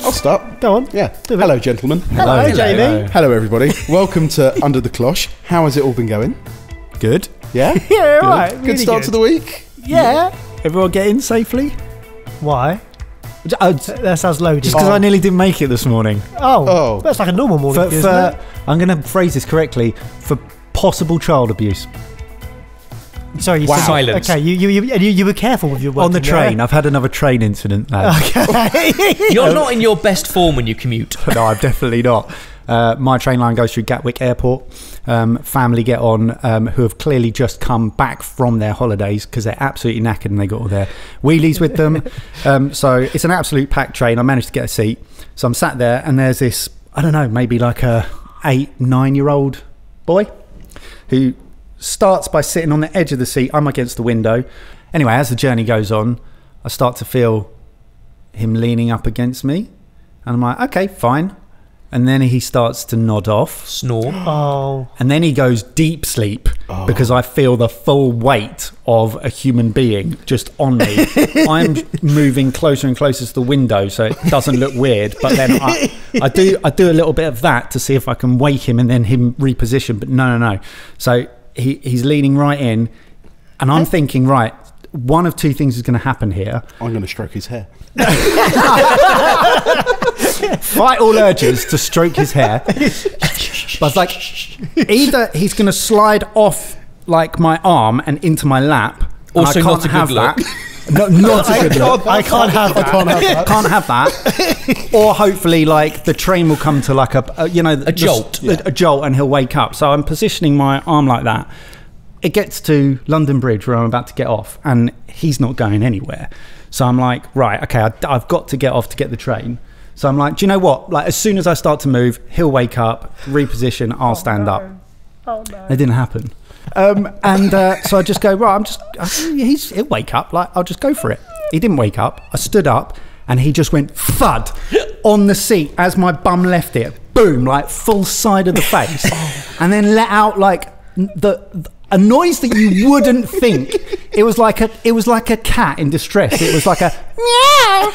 I'll start. Go on. Yeah. Do. Hello, gentlemen. Hello, Hello. Jamie. Hello, everybody. Welcome to Under the Cloche. How has it all been going? Good. Yeah? Yeah, Good. right. Good really start to the week. Yeah. Everyone get in safely? Why? Uh, That sounds loaded. Just because I nearly didn't make it this morning. oh, Oh. that's like a normal morning, For, for, isn't for I'm going to phrase this correctly for possible child abuse it? Sorry, you Wow. said Silence. Okay, you you, you you you were careful with your words on the train. I've had another train incident. Lad. Okay. You're not in your best form when you commute. no, I'm definitely not. Uh, my train line goes through Gatwick Airport. Um, family get on um, who have clearly just come back from their holidays because they're absolutely knackered and they got all their wheelies with them. Um, so it's an absolute packed train. I managed to get a seat. So I'm sat there and there's this, I don't know, maybe like a eight, nine year old boy who starts by sitting on the edge of the seat. I'm against the window. Anyway, as the journey goes on, I start to feel him leaning up against me. And I'm like, okay, fine. And then he starts to nod off. Snore. oh, And then he goes deep sleep oh. because I feel the full weight of a human being just on me. I'm moving closer and closer to the window so it doesn't look weird. But then I, I do I do a little bit of that to see if I can wake him and then him reposition. But no, no, no. So he, he's leaning right in, and I'm thinking, right, one of two things is going to happen here. I'm going to stroke his hair. fight all urges to stroke his hair. But it's like either he's going to slide off like my arm and into my lap. and Also I can't not a good have look. that. No, not a good look. I can't have that. Can't have that. Can't have that. Or hopefully, like the train will come to like a, a you know, the- jolt. a, a jolt, and he'll wake up. So I'm positioning my arm like that. It gets to London Bridge where I'm about to get off, and he's not going anywhere. So I'm like, right, okay, I, I've got to get off to get the train. So I'm like, do you know what? Like, as soon as I start to move, he'll wake up, reposition, I'll oh, stand up. Oh no. It didn't happen. Um, and uh, so I just go, right, I'm just, I, he's, he'll wake up. Like, I'll just go for it. He didn't wake up. I stood up and he just went thud on the seat as my bum left it. Boom, like full side of the face. and then let out like the, a noise that you wouldn't think. It was like a, it was like a cat in distress. It was like a meow.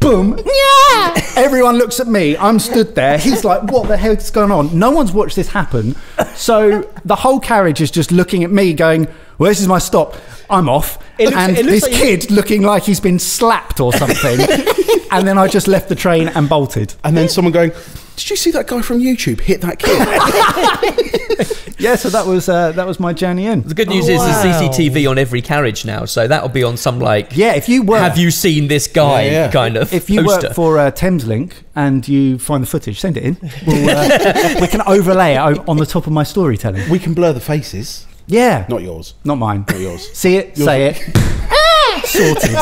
Boom. Meow. Everyone looks at me. I'm stood there. He's like, what the hell's going on? No one's watched this happen. So the whole carriage is just looking at me going, well, this is my stop. I'm off. Looks- and this like you- kid looking like he's been slapped or something. and then I just left the train and bolted. And then someone going, Did you see that guy from YouTube hit that kid? Yeah, so that was uh, that was my journey in. The good news Oh, is wow. there's CCTV on every carriage now, so that'll be on some like. Yeah, if you work, Have you seen this guy? Yeah, yeah. Kind of. if you poster. work for uh, Thameslink and you find the footage, send it in. We'll, uh, we can overlay it on the top of my storytelling. we can blur the faces. Yeah, Not yours. not mine. Not yours. See it, say it. Sorted.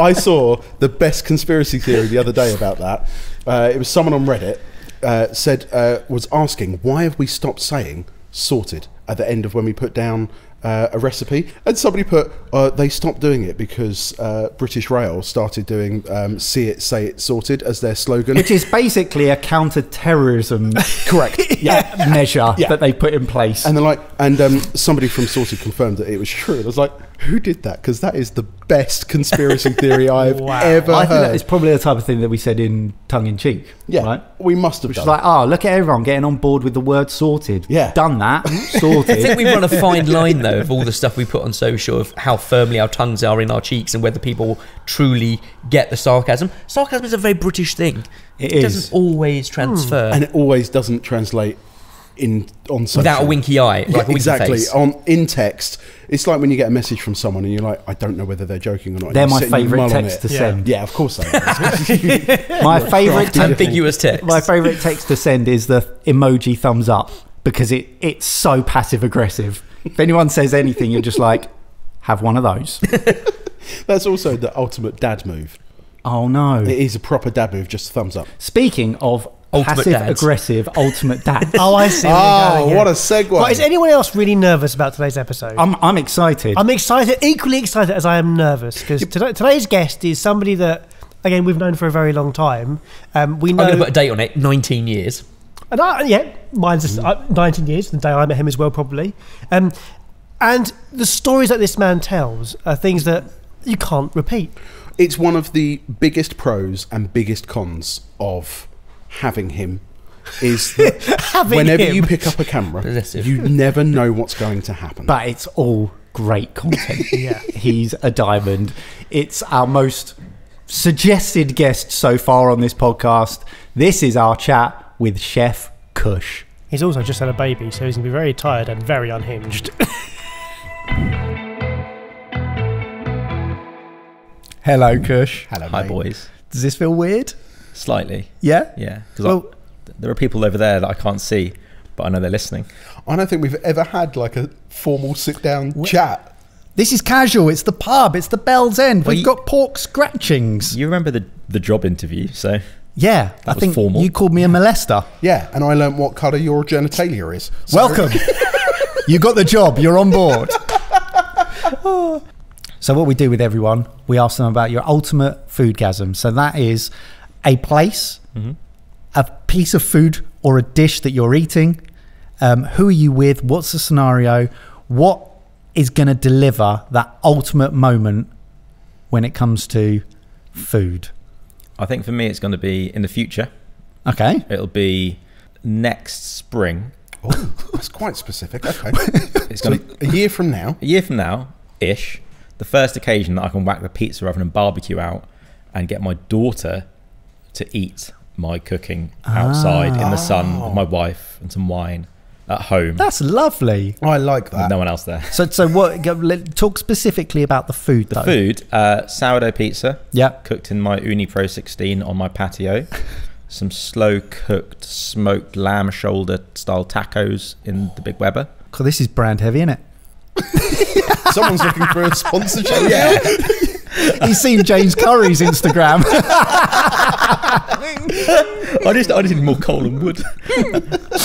I saw the best conspiracy theory the other day about that. Uh, it was someone on Reddit uh, said uh, was asking why have we stopped saying sorted at the end of when we put down uh, a recipe, and somebody put uh, they stopped doing it because uh, British Rail started doing um, "see it, say it, sorted" as their slogan. Which is basically a counter-terrorism Correct. yeah, measure Yeah. that they put in place. And they're like, and um, somebody from Sorted confirmed that it was true. And I was like, who did that? Because that is the best conspiracy theory I've Wow. ever I think heard. that is probably the type of thing that we said in tongue-in-cheek. yeah, right? we must have Which done. is like, oh, look at everyone getting on board with the word sorted. Yeah. Done that. Sorted. I think Sorted. we run a fine line though of all the stuff we put on social of how firmly our tongues are in our cheeks and whether people truly get the sarcasm. Sarcasm is a very British thing. It It, is. doesn't always hmm. transfer and it always doesn't translate in on social. without a winky eye, like Yeah, a winky exactly face. on in text. It's like when you get a message from someone and you're like, I don't know whether they're joking or not. They're my sit and you favourite text to Yeah. send. Yeah, of course they are. My favourite text. Ambiguous text. My favourite text to send is the emoji thumbs up because it it's so passive aggressive. If anyone says anything, you're just like, have one of those. That's also the ultimate dad move. Oh no. It is a proper dad move, just thumbs up. Speaking of Ultimate passive dads. aggressive ultimate dad. Oh, I see. Oh, what a segue! Right, is anyone else really nervous about today's episode? I'm I'm excited. I'm excited, equally excited as I am nervous, because today, today's guest is somebody that, again, we've known for a very long time. Um, we I'm going to put a date on it. 19 years. and I, yeah, mine's just, uh, 19 years, the day I met him as well, probably. Um, and the stories that this man tells are things that you can't repeat. It's one of the biggest pros and biggest cons of having him. Is that whenever him. you pick up a camera, Possessive. you never know what's going to happen. but it's all great content. Yeah. He's a diamond. It's our most suggested guest so far on this podcast. This is our chat with Chef Kush. He's also just had a baby, so he's going to be very tired and very unhinged. Hello, Kush. Hello, Hi, mate. boys. Does this feel weird? Slightly, Yeah? yeah. Because Well- there are people over there that I can't see, but I know they're listening. I don't think we've ever had like a formal sit-down chat. This is casual. It's the pub. It's the Bell's End. Well, We've you- got pork scratchings. You remember the the job interview, so Yeah, I was think formal. you called me a molester. Yeah, and I learnt what colour your genitalia is. So- Welcome. you got the job. You're on board. so, what we do with everyone, we ask them about your ultimate foodgasm. So, that is a place, a piece of food, or a dish that you're eating. Um, who are you with? What's the scenario? What is going to deliver that ultimate moment when it comes to food? I think for me it's going to be in the future. Okay. It'll be next spring. Oh, that's quite specific. Okay. It's so going to a year from now. a year from now, ish. The first occasion that I can whack the pizza oven and barbecue out, and get my daughter to eat my cooking outside in the sun with my wife and some wine at home That's lovely. I like with that. no one else there. So, so what? Talk specifically about the food. The though. food, uh, sourdough pizza, Yeah. cooked in my Ooni Pro 16 on my patio. Some slow cooked smoked lamb shoulder style tacos in the Big Weber. Because this is brand heavy, isn't it? Someone's looking for a sponsorship. Yeah. He's seen James Currie's Instagram. I just I just need more coal and wood.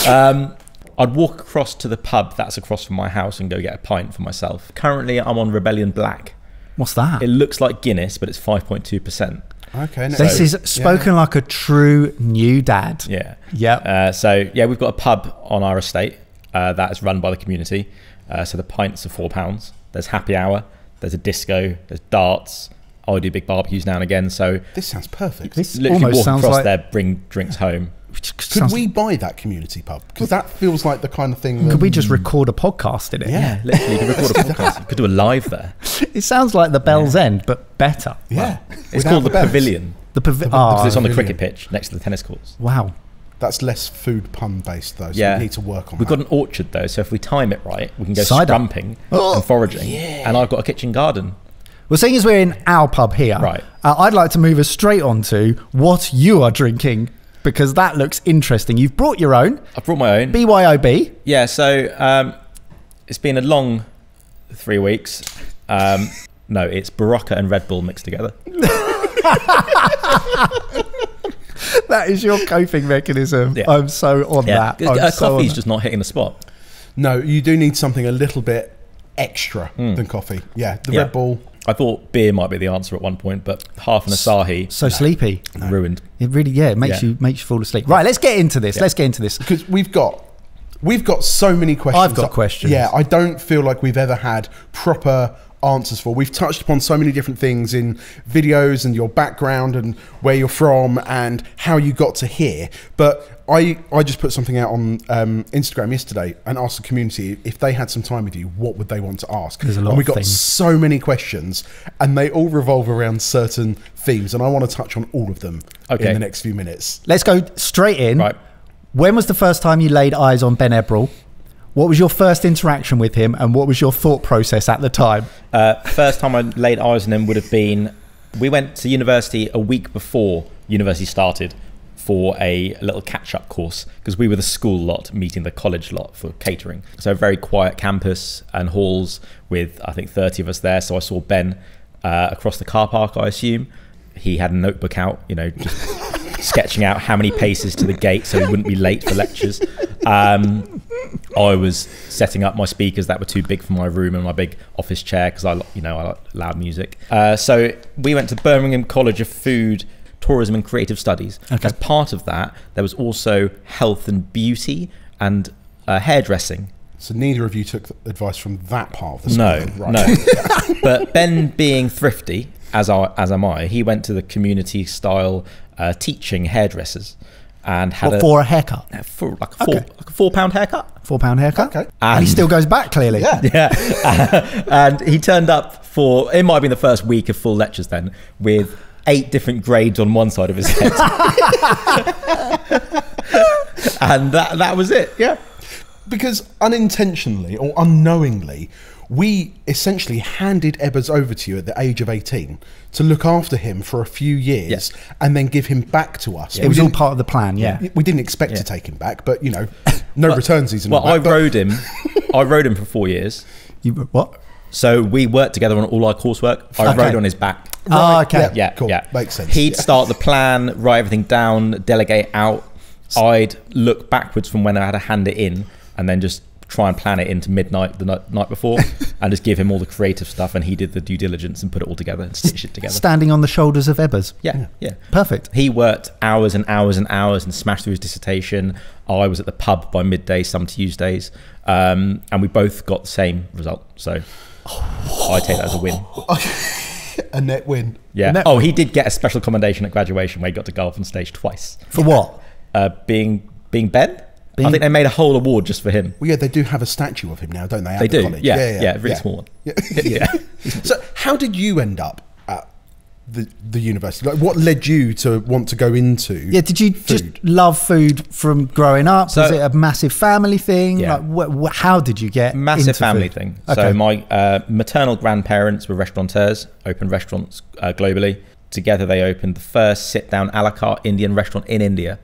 um, I'd walk across to the pub that's across from my house and go get a pint for myself. Currently, I'm on Rebellion Black. What's that? It looks like Guinness, but it's 5.2 percent. Okay. no- this so- is spoken like a true new dad. Yeah. Yep. Uh, so yeah, we've got a pub on our estate uh, that is run by the community. Uh, so the pints are four pounds. There's happy hour. There's a disco. There's darts. I do big barbecues now and again. So This sounds perfect. This literally almost walk sounds across like. there, bring drinks home. Could sounds- we buy that community pub? Because that feels like the kind of thing. That, Could we just record a podcast in it? Yeah. Literally, you could record a podcast. You could do a live there. It sounds like the Bell's End, but better. Yeah. It's Without called the bells. Pavilion The pavi- ah, because oh, it's on the cricket pitch next to the tennis courts. wow. That's less food pun based though. So Yeah. we need to work on that. We've that. got an orchard though, so if we time it right, we can go Cider. scrumping and foraging. Yeah. And I've got a kitchen garden. Well, seeing as we're in our pub here, Right. uh, I'd like to move us straight on to what you are drinking because that looks interesting. You've brought your own I've brought my own. BYOB. Yeah, so um, it's been a long three weeks. Um, no, it's Berocca and Red Bull mixed together. That is your coping mechanism. Yeah. I'm so on that. I'm uh, so on coffee's that. just not hitting the spot. No, you do need something a little bit extra than coffee. Yeah, the. Yeah. Red Bull. I thought beer might be the answer at one point, but half an Asahi so sleepy. ruined. It really, yeah, it makes Yeah. you makes you fall asleep. Right, let's get into this. Let's get into this. because we've got we've got so many questions. I've got questions. Yeah, I don't feel like we've ever had proper answers for. We've touched upon so many different things in videos and your background and where you're from and how you got to here. But I I just put something out on um, Instagram yesterday and asked the community if they had some time with you, what would they want to ask? There's a lot and we got things. so many questions, and they all revolve around certain themes, and I want to touch on all of them Okay. in the next few minutes. Let's go straight in. Right. When was the first time you laid eyes on Ben Ebbrell? What was your first interaction with him, and what was your thought process at the time? Uh, first time I laid eyes on him would have been we went to university a week before university started for a little catch up course because we were the school lot meeting the college lot for catering. So, a very quiet campus and halls with I think 30 of us there. So, I saw Ben uh, across the car park, I assume. He had a notebook out, you know, just sketching out how many paces to the gate so he wouldn't be late for lectures. Um, I was setting up my speakers that were too big for my room and my big office chair because I, you know, I like loud music. Uh, so we went to Birmingham College of Food, Tourism and Creative Studies. Okay. As part of that, there was also health and beauty and uh, hairdressing So neither of you took advice from that part of the No, school. Right. no. but Ben, being thrifty, as I, as am I, he went to the community style uh, teaching hairdressers and had What, a, for a haircut? uh, for like a four Okay. like a four pound haircut. Four pound haircut. Okay. And, he still goes back clearly. Yeah. Yeah, and he turned up for it might have been the first week of full lectures then with eight different grades on one side of his head, and that that was it. Yeah. Because unintentionally or unknowingly, we essentially handed Ebbers over to you at the age of 18 to look after him for a few years Yes. and then give him back to us. It was all part of the plan. Yeah. We didn't expect to take him back, but you know, no returnsies and Well, all I that, rode him. I rode him for four years. You what? So we worked together on all our coursework. I Okay. rode on his back. Oh, okay. Yeah. Yeah, Cool. yeah, Makes sense. He'd Yeah. start the plan, write everything down, delegate out. I'd look backwards from when I had to hand it in, and then just try and plan it into midnight the night, night before, and just give him all the creative stuff, and he did the due diligence and put it all together and stitch it together. Standing on the shoulders of Ebbers. Yeah, yeah. Perfect. He worked hours and hours and hours and smashed through his dissertation. I was at the pub by midday some Tuesdays, um, and we both got the same result. So I take that as a win. a net win. Yeah. That- oh, he did get a special commendation at graduation where he got to go up on stage twice. For what? Uh, being being Ben, Being- I think they made a whole award just for him. Well, yeah, they do have a statue of him now, don't they? at They the do. college? Yeah, yeah, really small one. Yeah. Yeah. so, how did you end up at the the university? Like, what led you to want to go into? Yeah, did you Food. just love food from growing up? So- Was it a massive family thing? Yeah. Like, wh- wh- how did you get Massive into family food? thing. Okay. So my uh, maternal grandparents were restaurateurs, opened restaurants uh, globally. Together, they opened the first sit-down a la carte Indian restaurant in India.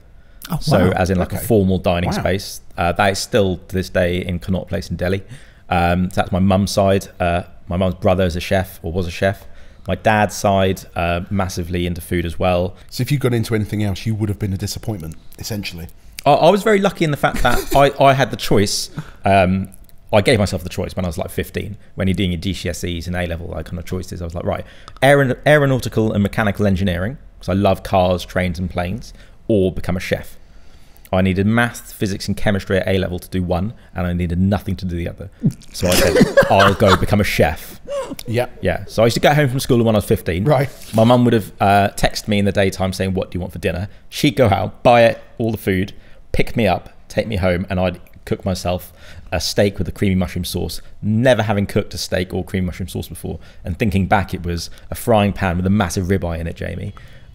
Oh, So, wow. as in like Okay. a formal dining Wow. space. Uh, that is still to this day in Connaught Place in Delhi. Um, so that's my mum's side. Uh, my mum's brother is a chef or was a chef. My dad's side, uh, massively into food as well. So, if you got into anything else, you would have been a disappointment, essentially. I, I was very lucky in the fact that I, I had the choice. Um, I gave myself the choice when I was like 15, when you're doing your GCSEs and A level, like kind of choices. I was like, right, aeron- aeronautical and mechanical engineering, because I love cars, trains, and planes, or become a chef. I needed maths, physics, and chemistry at A level to do one, and I needed nothing to do the other. So I said, I'll go become a chef. Yeah. Yeah. So I used to get home from school when I was 15. Right. My mum would have uh, texted me in the daytime saying, What do you want for dinner? She'd go out, buy it, all the food, pick me up, take me home, and I'd cook myself a steak with a creamy mushroom sauce. Never having cooked a steak or creamy mushroom sauce before. And thinking back, it was a frying pan with a massive ribeye in it, Jamie.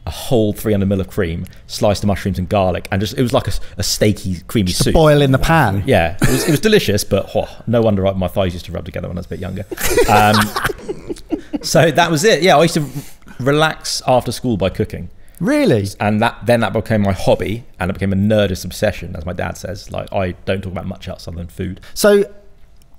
A whole 300 ml of cream, sliced mushrooms and garlic, and just it was like a, a steaky, creamy To soup. boil in the pan. Yeah, it was, it was delicious, but oh, no wonder I- my thighs used to rub together when I was a bit younger. Um, so that was it. Yeah, I used to relax after school by cooking, Really? and that then that became my hobby, and it became a nerdist obsession, as my dad says. Like I don't talk about much else other than food. So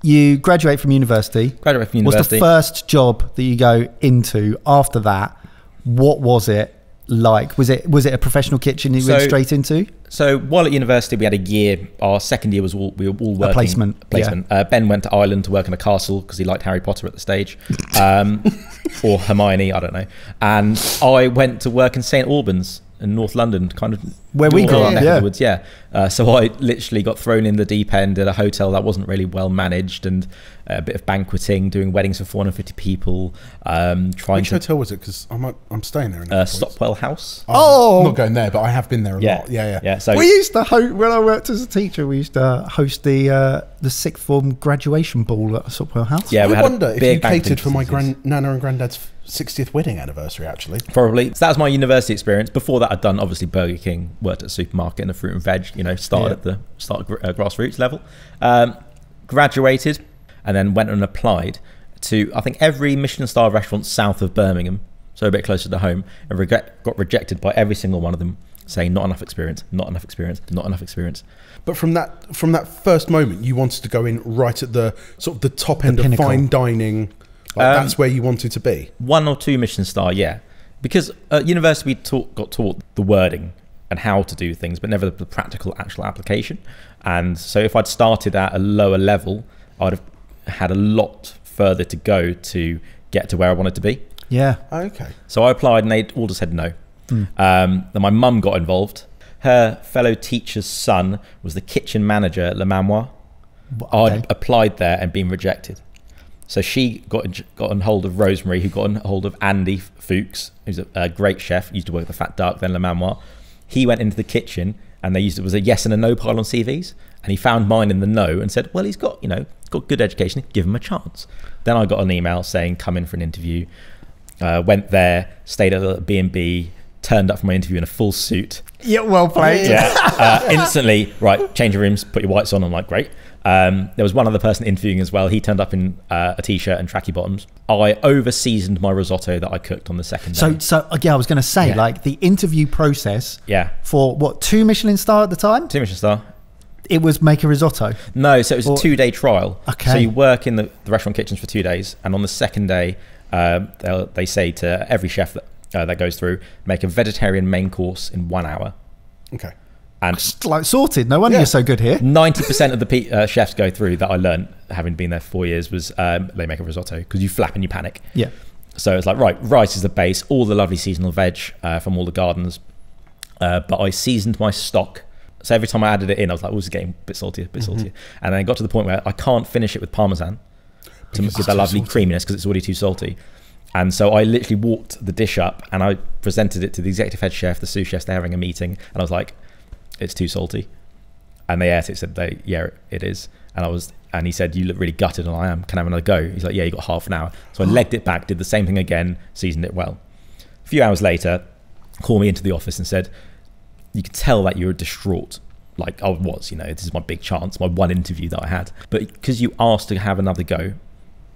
you graduate from university. Graduated from university. What's the first job that you go into after that? What was it like? Was it was it a professional kitchen you went straight into? So while at university, we had a year. Our second year was all we were all working placement, Placement. Uh, ben went to Ireland to work in a castle because he liked Harry Potter at the stage, um, or Hermione, I don't know. And I went to work in St Albans in North London, kind of Where we grew up, yeah. the yeah. Uh, so I literally got thrown in the deep end at a hotel that wasn't really well managed, and a bit of banqueting, doing weddings for 450 people, um, trying Which to hotel was it? Because I'm I'm staying there. In a uh, couple of weeks. Sopwell House. I'm Oh! not going there, but I have been there a Yeah, lot. Yeah, yeah. yeah. So we used to host when I worked as a teacher. We used to host the uh, the sixth form graduation ball at Sopwell House. yeah, we I had a wonder if you catered for my facilities. grand nana and granddad's 60th wedding anniversary. Actually, Probably. So that was my university experience. Before that, I'd done obviously Burger King, worked at a supermarket and a fruit and veg. You know, started Yeah. at the start gr- uh, grassroots level. Um, graduated, and then went and applied to I think every Michelin star restaurant south of Birmingham, so a bit closer to home, and regret, got rejected by every single one of them, saying not enough experience, not enough experience, not enough experience. but from that from that first moment, you wanted to go in right at the sort of the top end of fine dining. Like Um, that's where you wanted to be. one or two Michelin star, yeah. Because at university we taught, got taught the wording and how to do things, but never the practical actual application. And so if I'd started at a lower level, I'd have had a lot further to go to get to where I wanted to be. yeah. Okay. So I applied and they all just said no. Um, then my mum got involved. Her fellow teacher's son was the kitchen manager at Le Manoir. Okay. I'd applied there and been rejected. So she got in, got on hold of Rosemary, who got on hold of Andy Fuchs, who's a, a great chef, used to work at the Fat Duck, then Le Manoir. He went into the kitchen and they used it was a yes and a no pile on CVs, and he found mine in the no and said, "Well, he's got you know got good education, give him a chance." Then I got an email saying, "Come in for an interview." Uh, went there, stayed at a B and B, turned up for my interview in a full suit. Yeah, well played. Yeah, uh, instantly, right, change your rooms, put your whites on. I'm like, great. Um, there was one other person interviewing as well. He turned up in uh, a t-shirt and tracky bottoms. I over seasoned my risotto that I cooked on the second day. So, so yeah, I was going to say, Yeah. like the interview process yeah, for what two Michelin star at the time, two Michelin star. It was make a risotto. No, so it was Or- a two-day trial. Okay. So you work in the, the restaurant kitchens for two days, and on the second day, uh, they'll- say to every chef that uh, that goes through, make a vegetarian main course in one hour, Okay. and It's like sorted. No wonder Yeah. you're so good here. Ninety percent of the pe- uh, chefs go through that I learned having been there for four years was um, they make a risotto because you flap and you panic. Yeah. So it's like right, rice is the base, all the lovely seasonal veg uh, from all the gardens. Uh, but I seasoned my stock. So every time I added it in, I was like, "Oh, this is getting a bit saltier, a bit saltier." And then it got to the point where I can't finish it with parmesan to get that lovely salty. creaminess because it's already too salty. And so I literally walked the dish up and I presented it to the executive head chef, the sous chef. They're having a meeting, and I was like, "It's too salty." And they ate it. Said they, "Yeah, it is." And I was, and he said, "You look really gutted." And I am. Can I have another go? He's like, "Yeah, you got half an hour." So I legged it back, did the same thing again, seasoned it well. A few hours later, called me into the office and said, "You could tell that you were distraught." Like I was, you know, this is my big chance, my one interview that I had. But because you asked to have another go,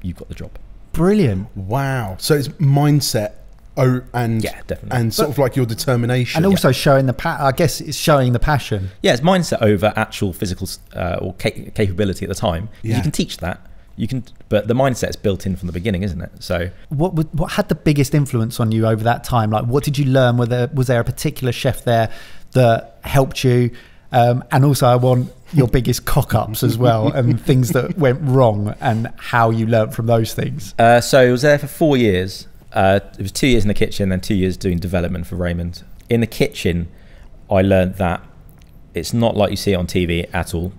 you got the job. Brilliant. Wow. So it's mindset. Oh, and Yeah, definitely. and sort of like your determination. And also showing the pa- I guess it's showing the passion. Yeah, it's mindset over actual physical uh, or ca- capability at the time. Yeah. You can teach that. You can, but the mindset's built in from the beginning, isn't it? So What would, what had the biggest influence on you over that time? Like, what did you learn? Were there, was there a particular chef there that helped you? Um, and also, I want your biggest cock ups as well, and things that went wrong, and how you learnt from those things. Uh, so I was there for four years. Uh, it was two years in the kitchen, then two years doing development for Raymond. In the kitchen, I learned that it's not like you see it on TV at all.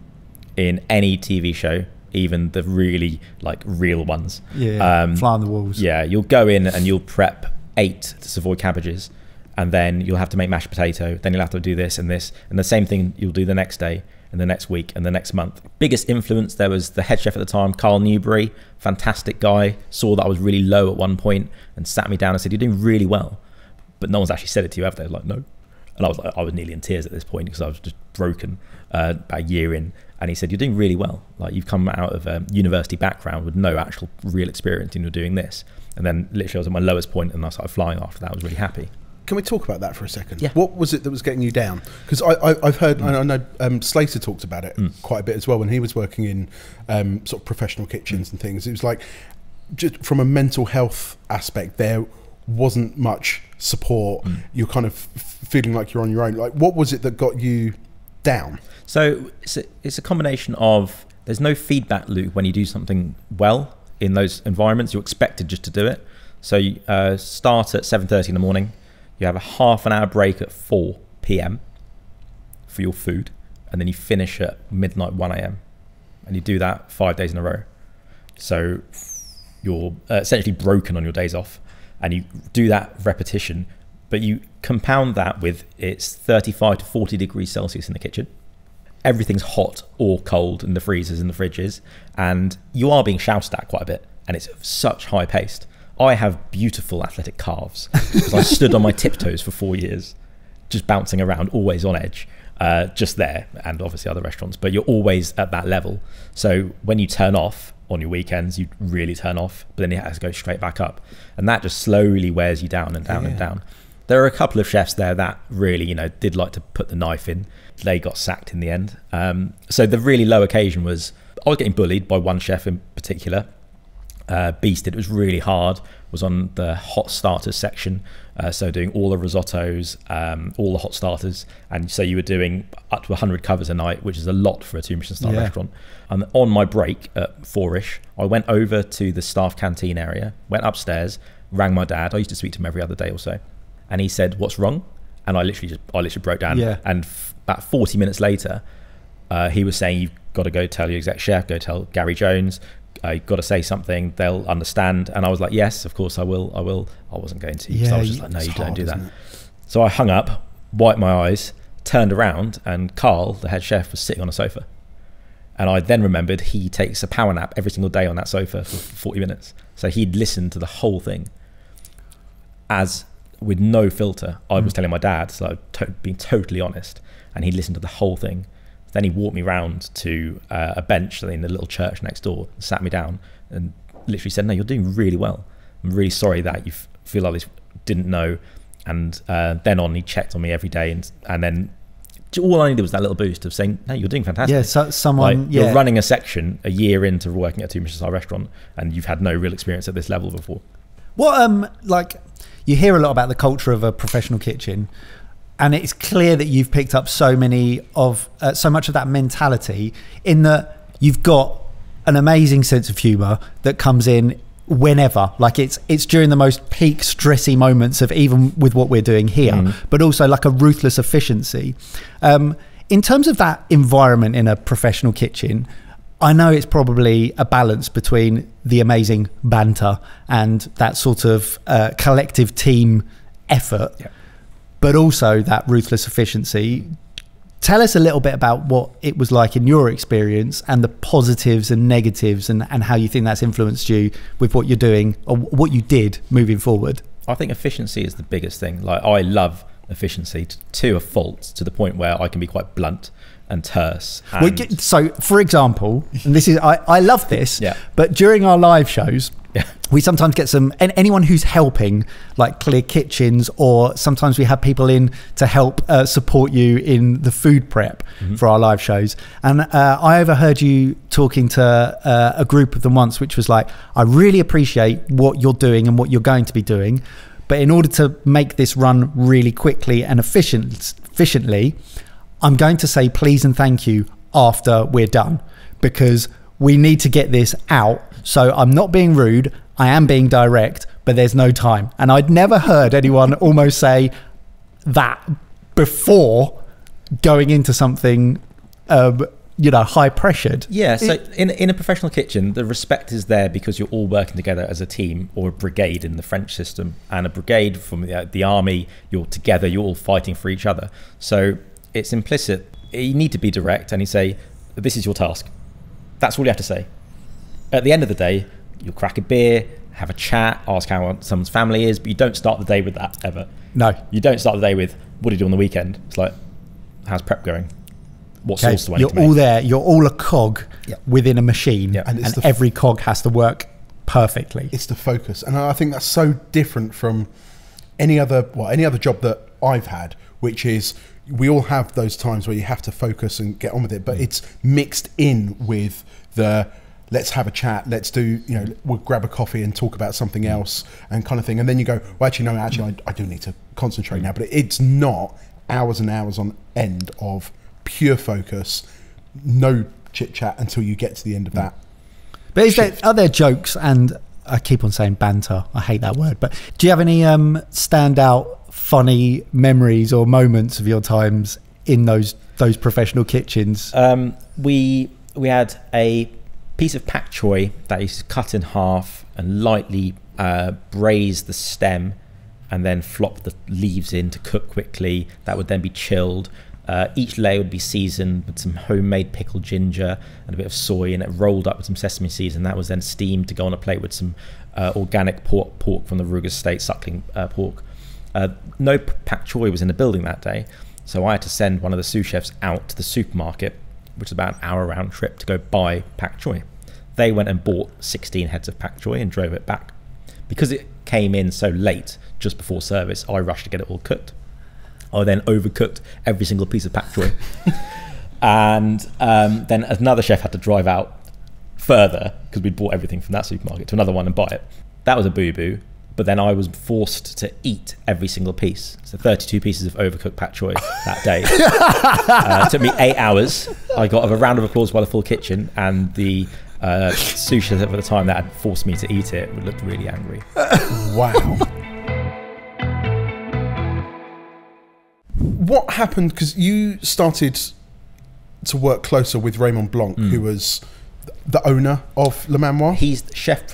In any TV show, even the really like real ones. Yeah, Um, fly on the walls. Yeah, you'll go in and you'll prep eight Savoy cabbages, and then you'll have to make mashed potato. Then you'll have to do this and this, and the same thing you'll do the next day, and the next week, and the next month. Biggest influence there was the head chef at the time, Carl Newbury, fantastic guy. Saw that I was really low at one point and sat me down and said, "You're doing really well," but no one's actually said it to you, have they? Like, no. And I was like, I was nearly in tears at this point because I was just broken uh, about a year in. And he said, "You're doing really well. Like you've come out of a university background with no actual real experience, and you're doing this." And then literally, I was at my lowest point, and I started flying after that. I was really happy. Can we talk about that for a second? Yeah. What was it that was getting you down? Because I, I, I've heard, and I know um, Slater talked about it Mm. quite a bit as well when he was working in um, sort of professional kitchens and things. It was like, just from a mental health aspect, there wasn't much support. Mm. You're kind of f- feeling like you're on your own. Like, what was it that got you down? So it's a, it's a combination of there's no feedback loop when you do something well in those environments. You're expected just to do it. So you uh, start at 7:30 in the morning. You have a half an hour break at 4 p.m. for your food, and then you finish at midnight 1 a.m. and you do that five days in a row. So you're uh, essentially broken on your days off, and you do that repetition. But you compound that with it's 35 to 40 degrees Celsius in the kitchen everything's hot or cold in the freezers and the fridges, and you are being shouted at quite a bit, and it's such high paced. I have beautiful athletic calves because I stood on my tiptoes for four years, just bouncing around, always on edge, uh, just there, and obviously other restaurants. But you're always at that level. So when you turn off on your weekends, you really turn off, but then you have to go straight back up, and that just slowly wears you down and down and down. There are a couple of chefs there that really, you know, did like to put the knife in. They got sacked in the end. Um, so the really low occasion was I was getting bullied by one chef in particular. Uh, beasted. It was really hard. Was on the hot starters section, uh, so doing all the risottos, um, all the hot starters, and so you were doing up to 100 covers a night, which is a lot for a two Michelin star Yeah. restaurant. And on my break at four-ish, I went over to the staff canteen area, went upstairs, rang my dad. I used to speak to him every other day or so, and he said, "What's wrong?" And I literally just, I literally broke down. Yeah. And f- about 40 minutes later, uh, he was saying, "You've got to go tell your exec chef, go tell Gary Jones. I got to say something. They'll understand. And I was like, yes, of course I will. I will. I wasn't going to. 'cause I Yeah, was just like, no, you don't do that. So I hung up, wiped my eyes, turned around, and Carl, the head chef, was sitting on a sofa. And I then remembered he takes a power nap every single day on that sofa for 40 minutes. So he'd listened to the whole thing as with no filter. I was telling my dad, so I'd to- being totally honest, and he listened to the whole thing. Then he walked me round to uh, a bench in the little church next door, sat me down, and literally said, "No, you're doing really well. I'm really sorry that you feel like this didn't know." And uh, then on, he checked on me every day, and and then all I needed was that little boost of saying, "No, you're doing fantastic." Yeah, so someone. Like yeah, you're running a section a year into working at a two Michelin star restaurant, and you've had no real experience at this level before. What um like you hear a lot about the culture of a professional kitchen, and it's clear that you've picked up so many of uh, so much of that mentality in that you've got an amazing sense of humor that comes in whenever. Like it's it's during the most peak stressy moments of even with what we're doing here but also like a ruthless efficiency. Um in terms of that environment in a professional kitchen I know it's probably a balance between the amazing banter and that sort of uh, collective team effort, Yeah. But also that ruthless efficiency. Tell us a little bit about what it was like in your experience and the positives and negatives and, and how you think that's influenced you with what you're doing or what you did moving forward. I think efficiency is the biggest thing. Like I love efficiency t- to a fault, to the point where I can be quite blunt and terse. And, get- so, for example, and this is I, I love this, Yeah. but during our live shows, Yeah. we sometimes get some and anyone who's helping, like clear kitchens, or sometimes we have people in to help uh, support you in the food prep Mm-hmm. for our live shows. And uh, I overheard you talking to uh, a group of them once, which was like, I really appreciate what you're doing and what you're going to be doing. But in order to make this run really quickly and efficient, efficiently, I'm going to say please and thank you after we're done because we need to get this out. So I'm not being rude, I am being direct, but there's no time. And I'd never heard anyone almost say that before going into something, um, you know, high pressured. Yeah, so in in a professional kitchen, the respect is there because you're all working together as a team or a brigade in the French system, and a brigade from the, the army. You're together. You're all fighting for each other. So it's implicit. You need to be direct, and you say, "This is your task." That's all you have to say. At the end of the day, you'll crack a beer, have a chat, ask how someone's family is, but you don't start the day with that ever. No. You don't start the day with, "What do you do on the weekend?" It's like, "How's prep going? What Okay, sauce do I you're all there. You're all a cog Yep. within a machine, Yep. And and, it's the- every cog has to work perfectly. it's the focus and i think that's so different from any other well any other job that i've had which is we all have those times where you have to focus and get on with it but mm. it's mixed in with the let's have a chat let's do you know we'll grab a coffee and talk about something mm. else and kind of thing. And then you go well actually no actually mm. i, I do need to concentrate now but it's not hours and hours on end of pure focus no chit chat until you get to the end of that But is there, are there jokes and I keep on saying banter. I hate that word. But do you have any um, standout funny memories or moments of your times in those those professional kitchens? Um, we we had a piece of pak choy that is cut in half and lightly uh, braise the stem, and then flop the leaves in to cook quickly. That would then be chilled. Uh, each layer would be seasoned with some homemade pickled ginger and a bit of soy, and it rolled up with some sesame seeds, and that was then steamed to go on a plate with some uh, organic pork, pork from the Ruger State suckling uh, pork. Uh, no pak choy was in the building that day, so I had to send one of the sous chefs out to the supermarket, which is about an hour round trip, to go buy pak choy. They went and bought 16 heads of pak choy and drove it back. Because it came in so late, just before service, I rushed to get it all cooked. I then overcooked every single piece of pak choy. and um, then another chef had to drive out further because we'd bought everything from that supermarket to another one and buy it. That was a boo boo. But then I was forced to eat every single piece. So 32 pieces of overcooked pak choy that day. uh, it took me eight hours. I got a round of applause by the full kitchen, and the uh, sous chef at the time that had forced me to eat it looked really angry. Wow. what happened? Because you started to work closer with Raymond Blanc, Mm. who was the owner of Le Manoir. He's the chef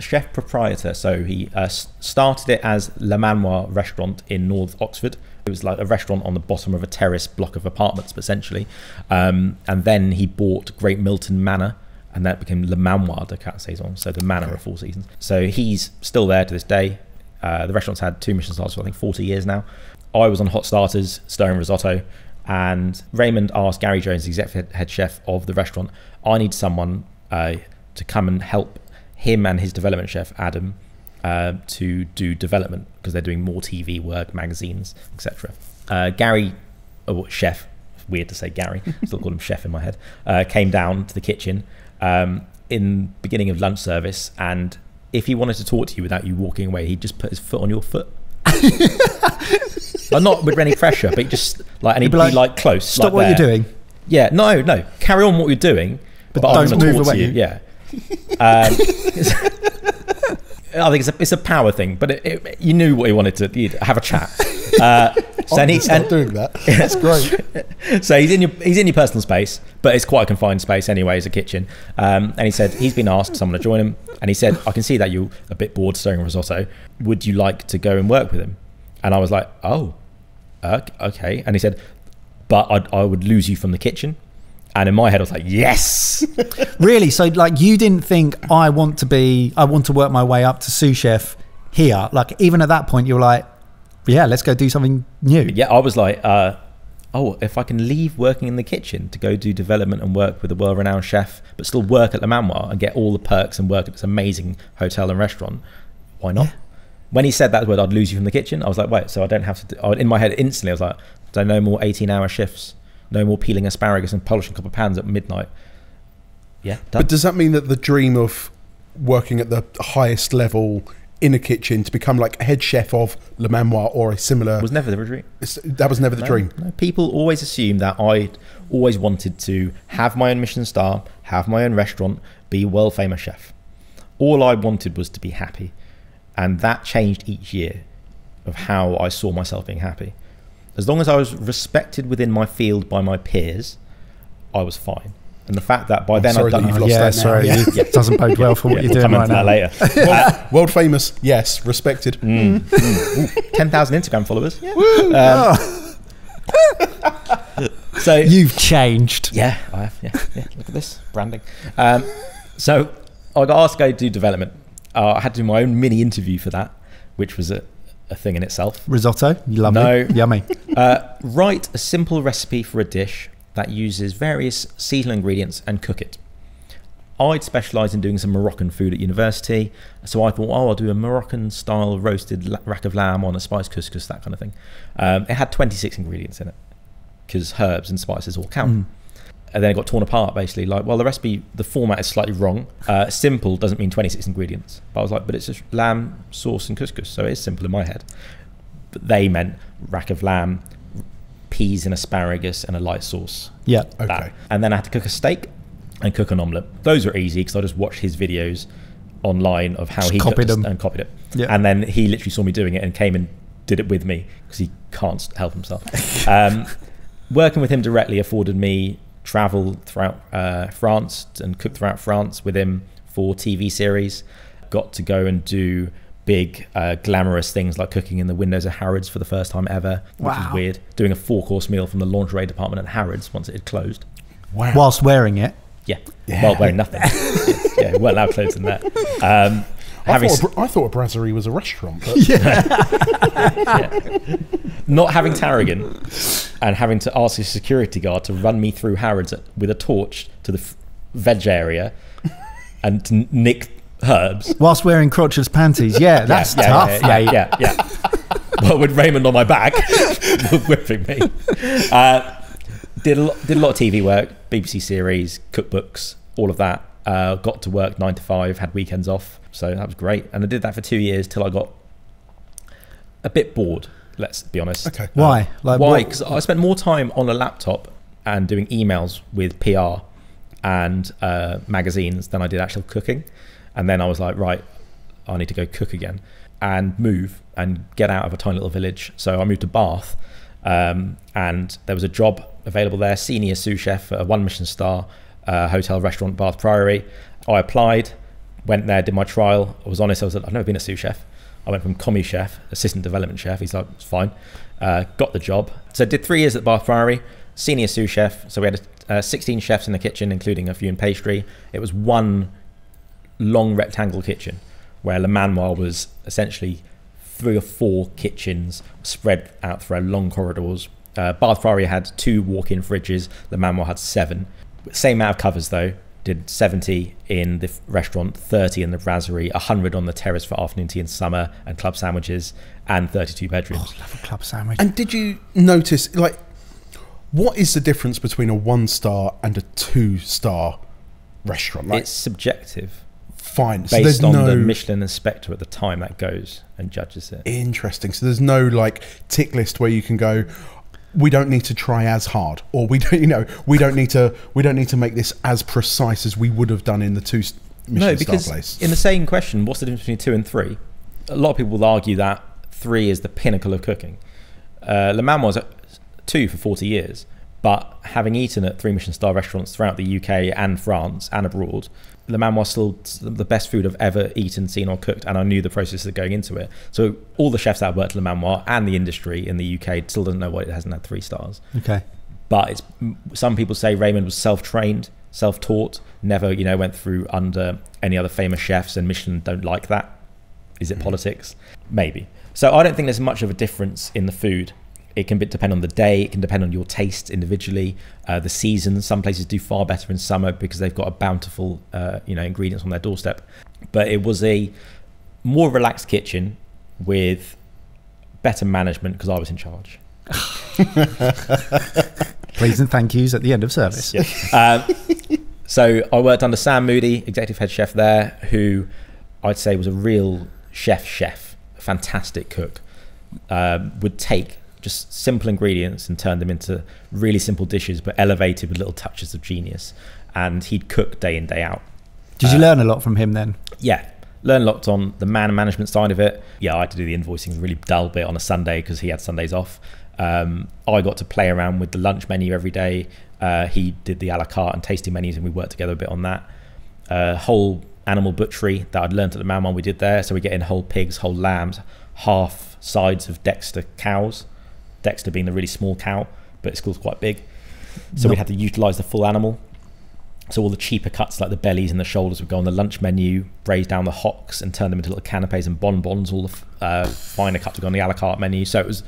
chef proprietor, so he uh, started it as Le Manoir restaurant in North Oxford. It was like a restaurant on the bottom of a terrace block of apartments, essentially. Um, and then he bought Great Milton Manor, and that became Le Manoir de Quatre Saisons, so the Manor of Four Seasons. So he's still there to this day. Uh, the restaurant's had two Michelin stars for I think 40 years now. I was on Hot Starters, stirring risotto, and Raymond asked Gary Jones, the executive head chef of the restaurant, I need someone uh, to come and help him and his development chef Adam uh, to do development because they're doing more TV work, magazines, etc. Uh, Gary, oh, chef, weird to say Gary, still call him chef in my head, uh, came down to the kitchen um, in beginning of lunch service, and if he wanted to talk to you without you walking away, he'd just put his foot on your foot. Like, not with any pressure, but just like and he'd be be like, like, close. Stop like what there. you're doing. Yeah, no, no. Carry on what you're doing, but, I'm don't move talk to away. you. Yeah. Um, I think it's a, it's a power thing, but it, it, you knew what he wanted to you'd have a chat. Uh, so I'm and he, gonna start and, doing that. That's great. so he's in your he's in your personal space, but it's quite a confined space anyway. It's a kitchen, um, and he said he's been asked someone to join him, and he said I can see that you're a bit bored stirring risotto. Would you like to go and work with him? And I was like, oh, uh, okay. And he said, but I'd, I would lose you from the kitchen. And in my head, I was like, yes. Really? So, like, you didn't think I want to be, I want to work my way up to sous chef here? Like, even at that point, you were like, yeah, let's go do something new. yeah, I was like, uh, oh, if I can leave working in the kitchen to go do development and work with a world-renowned chef, but still work at Le Manoir and get all the perks and work at this amazing hotel and restaurant, why not? When he said that word, I'd lose you from the kitchen. I was like, wait, so I don't have to. Do, in my head, instantly, I was like, so no more eighteen-hour shifts, no more peeling asparagus and polishing copper pans at midnight. Yeah, done. But does that mean that the dream of working at the highest level in a kitchen to become like a head chef of Le Manoir or a similar, was never the dream. that was never the No, dream? no. People always assume that I always wanted to have my own Michelin star, have my own restaurant, be world famous chef. All I wanted was to be happy. And that changed each year of how I saw myself being happy. As long as I was respected within my field by my peers, I was fine. And the fact that by I'm then sorry I'd that done you've Oh, lost yeah, that now. sorry. Yeah. It doesn't bode well for what Yeah, you're we'll doing come right into that later. world, world famous, yes, respected. Mm, mm. 10,000 Instagram followers. Um, so You've changed. Yeah, I have. Yeah, yeah. Look at this branding. Um, so I got asked to go do development. Uh, I had to do my own mini interview for that, which was a, a thing in itself. Risotto, you love No. it. Yummy. Uh, write a simple recipe for a dish that uses various seasonal ingredients and cook it. I'd specialised in doing some Moroccan food at university, so I thought, oh, I'll do a Moroccan style roasted rack of lamb on a spiced couscous, that kind of thing. Um, it had 26 ingredients in it because herbs and spices all count. Mm. And then it got torn apart basically. Like, well, the recipe, the format is slightly wrong. Uh, simple doesn't mean 26 ingredients. But I was like, but it's just lamb, sauce, and couscous, so it is simple in my head. But they meant rack of lamb, peas and asparagus, and a light sauce. Yeah. Okay. That. And then I had to cook a steak and cook an omelette. Those were easy because I just watched his videos online of how Just he copied them. and copied it. Yeah. And then he literally saw me doing it and came and did it with me because he can't help himself. um, working with him directly afforded me travel throughout uh, France and cook throughout France with him for TV series. Got to go and do big uh, glamorous things like cooking in the windows of Harrods for the first time ever, which Wow. was weird. Doing a four course meal from the lingerie department at Harrods once it had closed. Wow. Whilst wearing it. Yeah. Yeah. Well, wearing nothing. yeah, weren't allowed clothes in that. Um, I, thought a, thought a brasserie was a restaurant. But yeah not having tarragon and having to ask a security guard to run me through Harrods with a torch to the f- veg area and to nick herbs. Whilst wearing crotchless panties. Yeah, that's yeah, tough, yeah, mate. yeah, yeah, yeah. well, with Raymond on my back, whipping me. Uh, did a lot, did a lot of TV work, BBC series, cookbooks, all of that. Uh, got to work nine to five, had weekends off, so that was great. And I did that for two years till I got a bit bored. Let's be honest. okay. Why? Like Why? Because I spent more time on a laptop and doing emails with PR and uh, magazines than I did actual cooking. And then I was like, right, I need to go cook again and move and get out of a tiny little village. So I moved to Bath Um, and there was a job available there, senior sous chef a one Michelin star uh, hotel restaurant, Bath Priory. I applied, went there, did my trial. I was honest, I was like, I've never been a sous chef. I went from commis chef, assistant development chef. He's like, it's fine. Uh, got the job. So did three years at Bath Priory, senior sous chef. So we had uh, 16 chefs in the kitchen, including a few in pastry. It was one long rectangle kitchen where Le Manoir was essentially three or four kitchens spread out through long corridors. Uh, Bath Priory had two walk-in fridges. Le Manoir had seven. Same amount of covers though. Did 70 in the restaurant, 30 in the brasserie, 100 on the terrace for afternoon tea in summer and club sandwiches, and 32 bedrooms. Oh, Love a club sandwich. And did you notice, like, what is the difference between a one star and a two star restaurant? Like, it's subjective fine. So there's based on no the Michelin inspector at the time that goes and judges it. interesting. So there's no like tick list where you can go. We don't need to try as hard, or we don't, you know, we don't need to, we don't need to make this as precise as we would have done in the two Michelin no, because star place. in the same question, what's the difference between two and three? A lot of people will argue that three is the pinnacle of cooking. Uh, Le Mans was at two for 40 years, but having eaten at three Michelin star restaurants throughout the UK and France and abroad, Le Mans was still the best food I've ever eaten, seen, or cooked, and I knew the processes that going into it. So all the chefs that have worked at Le Manoir and the industry in the UK still doesn't know why it hasn't had three stars. okay. But it's some people say Raymond was self-trained, self-taught, never you know went through under any other famous chefs, and Michelin don't like that. Is it mm-hmm. politics? Maybe. So I don't think there's much of a difference in the food. It can depend on the day. It can depend on your taste individually, uh, the season. Some places do far better in summer because they've got a bountiful, uh, you know, ingredients on their doorstep. But it was a more relaxed kitchen with better management because I was in charge. Please and thank yous at the end of service. um, so I worked under Sam Moody, executive head chef there, who I'd say was a real chef chef, a fantastic cook. Um, would take just simple ingredients and turn them into really simple dishes, but elevated with little touches of genius. And he'd cook day in day out. Did you Uh, learn a lot from him then? Yeah, learn lots on the man management side of it. Yeah, I had to do the invoicing, really dull bit on a Sunday because he had Sundays off. Um, I got to play around with the lunch menu every day. Uh, he did the a la carte and tasting menus, and we worked together a bit on that. Uh, whole animal butchery that I'd learned at the man one we did there. So we get in whole pigs, whole lambs, half sides of Dexter cows. Dexter being the really small cow, but it's still quite big. So we Not- had to utilize the full animal. So all the cheaper cuts like the bellies and the shoulders would go on the lunch menu, braise down the hocks and turn them into little canapes and bonbons. All the uh, finer cuts would go on the a la carte menu. So it was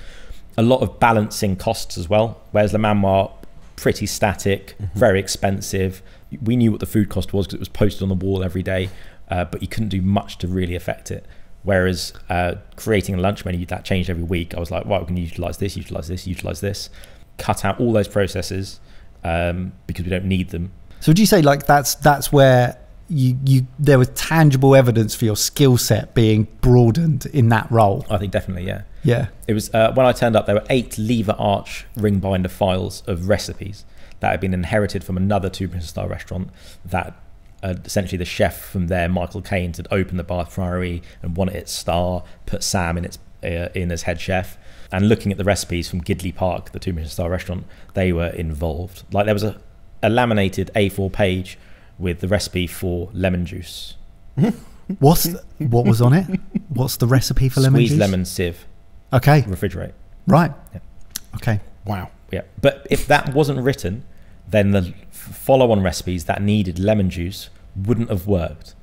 a lot of balancing costs as well. Whereas Le Manoir, pretty static, very expensive. We knew what the food cost was because it was posted on the wall every day, uh, but you couldn't do much to really affect it. Whereas uh, creating a lunch menu that changed every week, I was like, right, we can utilize this, utilize this, utilize this, cut out all those processes um, because we don't need them. So would you say like that's that's where you you there was tangible evidence for your skill set being broadened in that role? I think definitely, yeah. Yeah. It was uh, when I turned up. There were eight lever arch ring binder files of recipes that had been inherited from another two Michelin star restaurant. That uh, essentially the chef from there, Michael Caines, had opened the Bath Priory and wanted its star, put Sam in its uh, in as head chef. And looking at the recipes from Gidleigh Park, the two Michelin star restaurant, they were involved. Like there was a, a laminated A4 page with the recipe for lemon juice. What's the- what was on it? What's the recipe for lemon Squeeze juice? lemon sieve, Okay. refrigerate. Right. Yeah. Okay. Wow. Yeah, but if that wasn't written, then the f- follow-on recipes that needed lemon juice wouldn't have worked.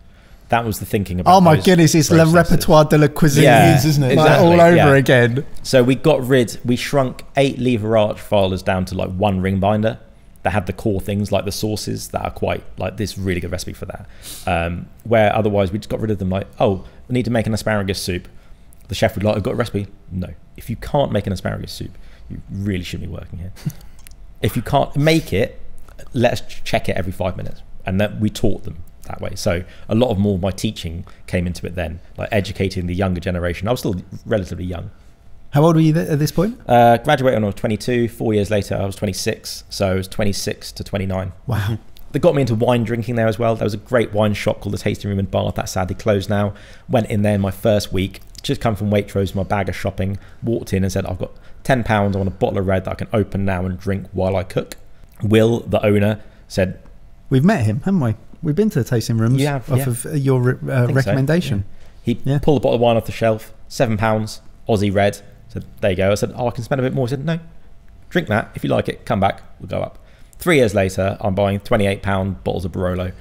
That was the thinking about. Oh my goodness, it's le repertoire de la cuisine, Yeah, is, isn't it? Like, exactly, all over yeah. again. So we got rid. We shrunk eight lever arch filers down to like one ring binder that had the core things like the sauces that are quite like this really good recipe for that. Um, where otherwise we just got rid of them. Like, oh, I need to make an asparagus soup. The chef would like, I've got a recipe. No, if you can't make an asparagus soup, you really shouldn't be working here. if you can't make it, let us check it every five minutes. And that we taught them that way. So a lot of more of my teaching came into it then, like educating the younger generation. I was still relatively young. How old were you th- at this point? Uh, graduated when I was 22. Four years later, I was 26. So I was 26 to 29. Wow. That got me into wine drinking there as well. There was a great wine shop called the Tasting Room in Bath that sadly closed now. Went in there in my first week. Just come from Waitrose, my bag of shopping. Walked in and said, "I've got ten pounds. I want a bottle of red that I can open now and drink while I cook." Will, the owner, said, We've met him, haven't we? We've been to the tasting rooms You have, off yeah. of uh, your uh, think so, recommendation. He Yeah. pulled a bottle of wine off the shelf, seven pounds, Aussie red. Said, there you go. I said, oh, I can spend a bit more. He said, no, drink that. If you like it, come back. We'll go up. Three years later, I'm buying 28 pound bottles of Barolo,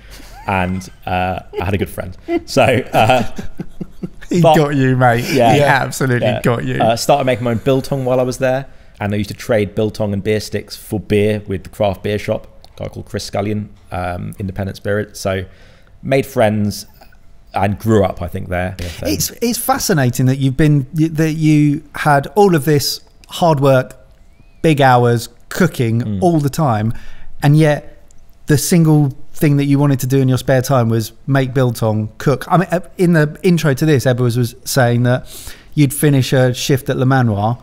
and uh, I had a good friend. So uh, He But- got you, mate. Yeah. he absolutely yeah, got you. Uh, started making my own biltong while I was there, and I used to trade biltong and beer sticks for beer with the craft beer shop, a guy called Chris Scullion, um, Independent Spirit. So made friends and grew up, I think, there. So- It's it's fascinating that you've been that you had all of this hard work, big hours, cooking Mm. all the time, and yet the single thing that you wanted to do in your spare time was make biltong, cook. I mean, uh, in the intro to this, Edwards was, was saying that you'd finish a shift at Le Manoir,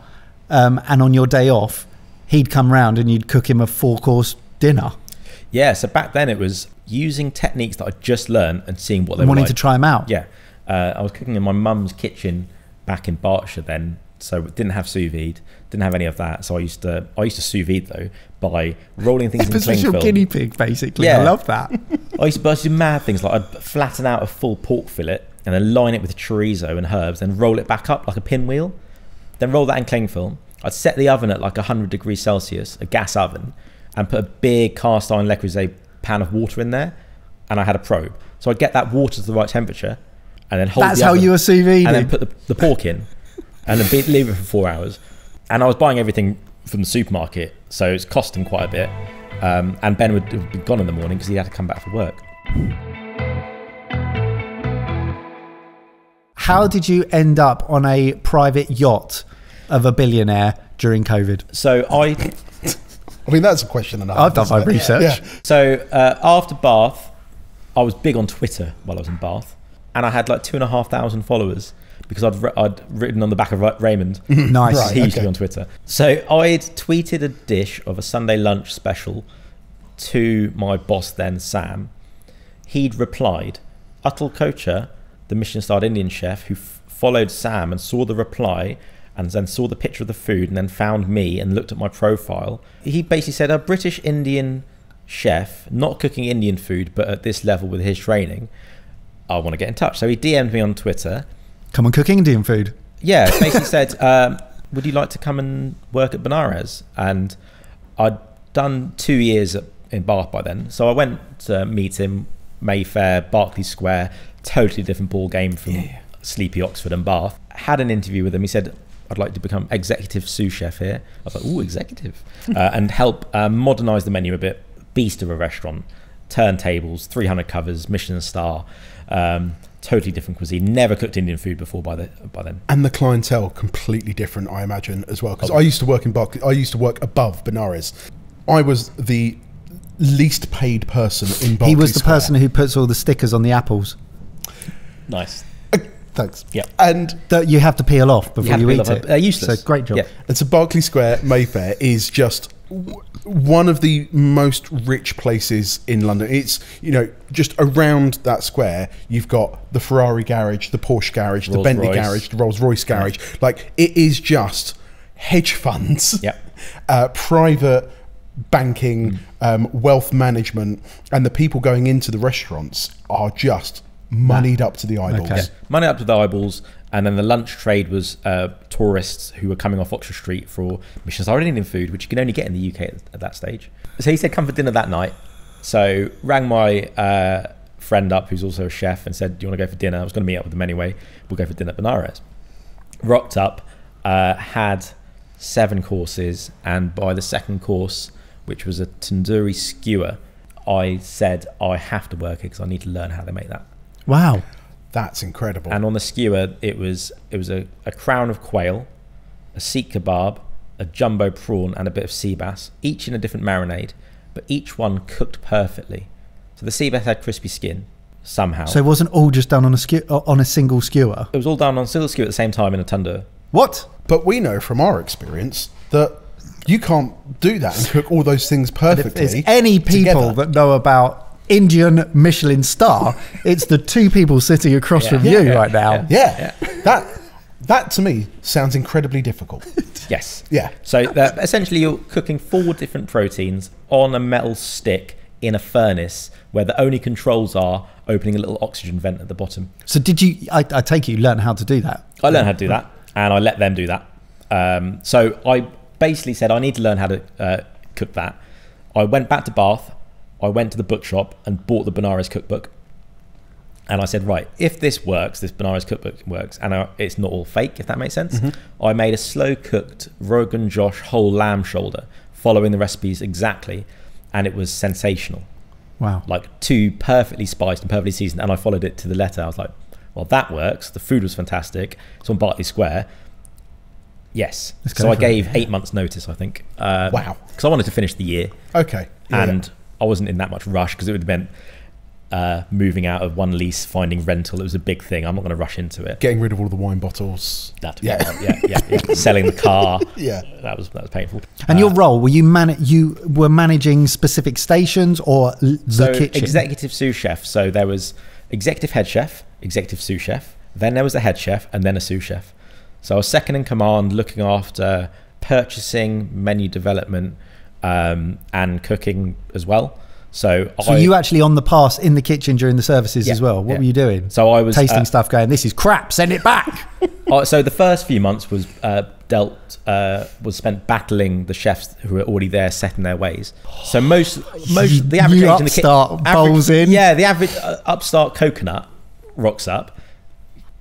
um, and on your day off, he'd come round and you'd cook him a four course dinner, Yeah, so back then it was using techniques that I just learned and seeing what they and were wanting like. to try them out. Yeah, uh, I was cooking in my mum's kitchen back in Berkshire then, so it didn't have sous vide, didn't have any of that. So I used to I used to sous vide though by rolling things in cling your film. guinea pig, basically. Yeah. I love that. I used, to, I used to do mad things like I'd flatten out a full pork fillet and then line it with chorizo and herbs, then roll it back up like a pinwheel, then roll that in cling film. I'd set the oven at like 100 degrees Celsius, a gas oven, and put a big cast iron Le Creuset pan of water in there, and I had a probe. So I'd get that water to the right temperature, and then hold. That's the how you were CV. and then put the, the pork in, and then be, leave it for four hours. And I was buying everything from the supermarket, so it's costing quite a bit. Um, and Ben would have been gone in the morning because he had to come back for work. How did you end up on a private yacht of a billionaire during COVID? So I I mean, that's a question enough. I've done my it? research. Yeah. So uh, after Bath, I was big on Twitter while I was in Bath, and I had like two and a half thousand followers because I'd re- I'd written on the back of Raymond. Nice. Right. he used to be on Twitter. So I'd tweeted a dish of a Sunday lunch special to my boss then, Sam. He'd replied, Atul Kochhar, the Michelin-starred Indian chef who f- followed Sam and saw the reply and then saw the picture of the food and then found me and looked at my profile. He basically said, a British Indian chef, not cooking Indian food, but at this level with his training, I want to get in touch. So he DM'd me on Twitter Come and cook Indian food. yeah, basically said, um, "Would you like to come and work at Benares?" And I'd done two years at, in Bath by then, so I went to meet him. Mayfair, Berkeley Square, totally different ball game from sleepy Oxford and Bath. Had an interview with him. He said, "I'd like to become executive sous chef here." I was like, "Ooh, executive," uh, and help uh, modernise the menu a bit. Beast of a restaurant, turntables, 300 covers, Michelin star. Um, totally different cuisine. Never cooked Indian food before by the by then. And the clientele completely different, I imagine, as well. Oh. Because I used to work in Barclays. I used to work above Benares. I was the least paid person in Barclays he was the Square. person who puts all the stickers on the apples Nice. Uh, Thanks. Yeah. And that you have to peel off before have you, eat it. They're useless. So great job. Yeah. And so Berkeley Square, Mayfair, is just w- one of the most rich places in London. It's, you know, just around that square, you've got the Ferrari garage, the Porsche garage, the Bentley Royce. garage, the Rolls Royce garage. Like, it is just hedge funds, Yep. uh, private banking, um, wealth management, and the people going into the restaurants are just moneyed up to the eyeballs. Okay. Yeah. Money up to the eyeballs, and then the lunch trade was uh, tourists who were coming off Oxford Street for Michelin star Indian food, which you can only get in the UK at, at that stage. So he said, "Come for dinner that night." So rang my uh, friend up, who's also a chef, and said, "Do you want to go for dinner?" I was going to meet up with him anyway. We'll go for dinner at Benares. Rocked up, uh, had seven courses, and by the second course, which was a tandoori skewer, I said I have to work it because I need to learn how they make that. Wow. That's incredible. And on the skewer, it was it was a, a crown of quail, a seek kebab, a jumbo prawn, and a bit of sea bass, each in a different marinade, but each one cooked perfectly. So the sea bass had crispy skin somehow. So it wasn't all just done on a skew- uh, on a single skewer. it was all done on a single skewer at the same time in a tandoor. What? But we know from our experience that you can't do that and cook all those things If perfectly. there's any people together. that know about Indian Michelin star, it's the two people sitting across Yeah. from Yeah, you right now. yeah. yeah, that That to me sounds incredibly difficult. Yes. Yeah. So that essentially, you're cooking four different proteins on a metal stick in a furnace where the only controls are opening a little oxygen vent at the bottom. So did you? I, I take it you learned how to do that. I learned how to do that, and I let them do that. Um, so I basically said I need to learn how to uh, cook that. I went back to Bath. I went to the bookshop and bought the Benares cookbook. And I said, right, if this works, this Benares cookbook works, and uh, it's not all fake, if that makes sense, I made a slow cooked Rogan Josh whole lamb shoulder, following the recipes exactly, and it was sensational Wow. like two perfectly spiced and perfectly seasoned, and I followed it to the letter. I was like, well, that works. The food was fantastic. It's on Berkeley Square. Yes. So I for it, gave eight months' notice, I think. Um, Wow. Because I wanted to finish the year, Okay. Yeah, and I wasn't in that much rush because it would have meant uh, moving out of one lease, finding rental. It was a big thing. I'm not going to rush into it. getting rid of all the wine bottles. That Yeah. yeah, yeah, yeah, yeah. Selling the car. Yeah. That was that was painful. And Uh, your role were you man? You were managing specific stations or l- the so kitchen? executive sous chef. So there was executive head chef, executive sous chef, then there was a head chef, and then a sous chef. So I was second in command, looking after purchasing, menu development, um, and cooking as well. So, so I, you actually on the pass in the kitchen during the services Yeah, as well. What yeah. were you doing? so I was tasting uh, stuff, going, "This is crap. Send it back." Uh, so the first few months was uh, dealt uh, was spent battling the chefs who were already there, setting their ways. So most most the average You age in the ki- upstart average- bowls in. Yeah, the average uh, upstart coconut rocks up.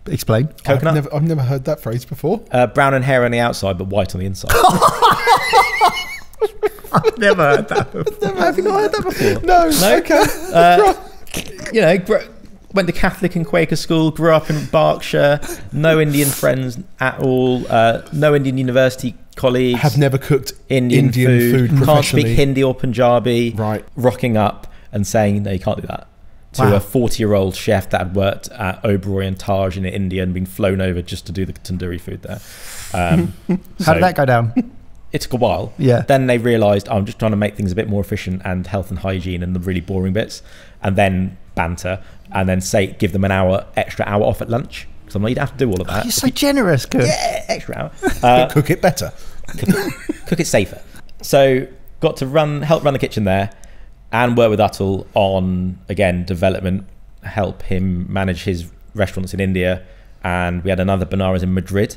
Explain. Coconut, I've never, I've never heard that phrase before. uh, brown and hair on the outside, but white on the inside. Never heard that. Have you not heard that before? No. No? Okay. Uh, you know, gr- went to Catholic and Quaker school, grew up in Berkshire, no Indian friends at all, uh, no Indian university colleagues. Have never cooked Indian, Indian food, food can't speak. Hindi or Punjabi, Right. rocking up and saying, no, you can't do that. To Wow. a 40 year old chef that had worked at Oberoi and Taj in India and been flown over just to do the tandoori food there. Um, How so did that go down? It took a while. Yeah. Then they realised I'm just trying to make things a bit more efficient and health and hygiene and the really boring bits, and then banter, and then say give them an hour extra hour off at lunch because I'm like you don't have to do all of that. You're so generous, good. yeah, extra hour. Uh, Cook it better. cook it safer. So got to run, help run the kitchen there, and work with Atul on again development, help him manage his restaurants in India, and we had another Benares in Madrid,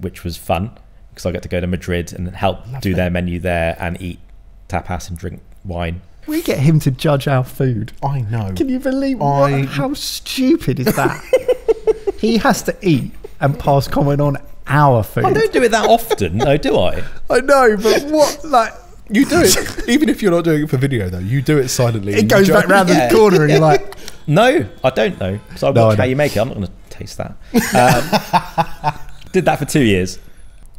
which was fun because I get to go to Madrid and help do their menu there and eat tapas and drink wine. We get him to judge our food. I know. Can you believe I- what, how stupid is that? he has to eat and pass comment on our food. I don't do it that often, though, do I? I know, but what like You do it, even if you're not doing it for video, though. You do it silently. it goes back judge- round Yeah. the corner and you're like, No, I don't know. So I No, watch I how you make it. I'm not going to taste that. Um, did that for two years.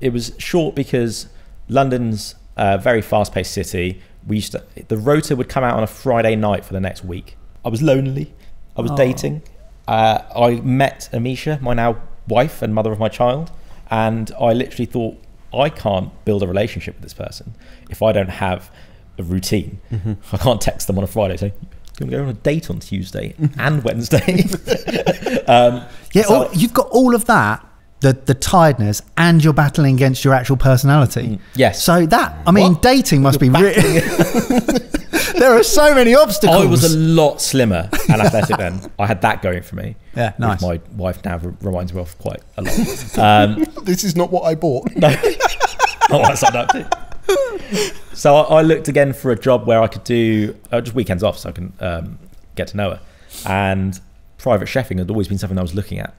It was short because London's a very fast-paced city. We used to the rota would come out on a Friday night for the next week. I was lonely. I was dating. Uh, I met Amisha, my now wife and mother of my child, and I literally thought I can't build a relationship with this person if I don't have a routine. I can't text them on a Friday saying, "You want to go on a date on Tuesday and Wednesday?" um, yeah, so- all, you've got all of that, the the tiredness, and you're battling against your actual personality. yes. So that, I mean, What? dating must be really. there are so many obstacles. I was a lot slimmer and athletic then. I had that going for me. Yeah, which nice. My wife now reminds me of quite a lot. Um, This is not what I bought. no, not what I signed up to. So I, I looked again for a job where I could do uh, just weekends off, so I can um, get to know her. And private chefing had always been something I was looking at.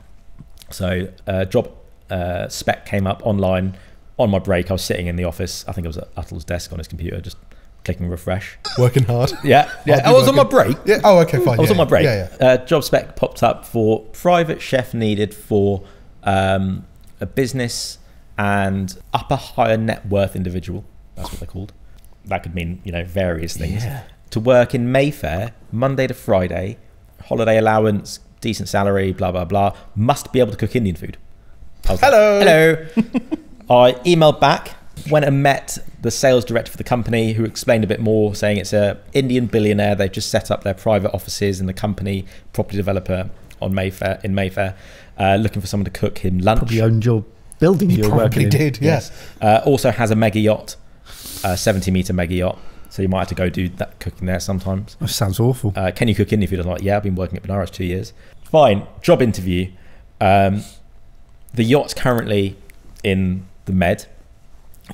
So uh, job uh, spec came up online on my break. I was sitting in the office. I think it was at Atul's desk on his computer, just clicking refresh. Working hard. Yeah, yeah. I was on my break. Yeah. Oh, okay, fine. I was yeah, on my break. Yeah, yeah. Uh, job spec popped up for private chef needed for um, a business and upper higher net worth individual. That's what they're called. That could mean you know various things. Yeah. To work in Mayfair Monday to Friday, holiday allowance, decent salary, blah blah blah. Must be able to cook Indian food. I was like, Hello. hello. I emailed back, went and met the sales director for the company, who explained a bit more, saying it's a Indian billionaire. They've just set up their private offices in the company, property developer, on Mayfair in Mayfair, uh, looking for someone to cook him lunch. Probably owned your building you were Probably working in. did, yes. Uh, also has a mega yacht, a 70 meter mega yacht. So you might have to go do that cooking there sometimes. That sounds awful. Uh, can you cook in if you don't like? Yeah, I've been working at Benares two years. Fine. Job interview. Um, the yacht's currently in the Med.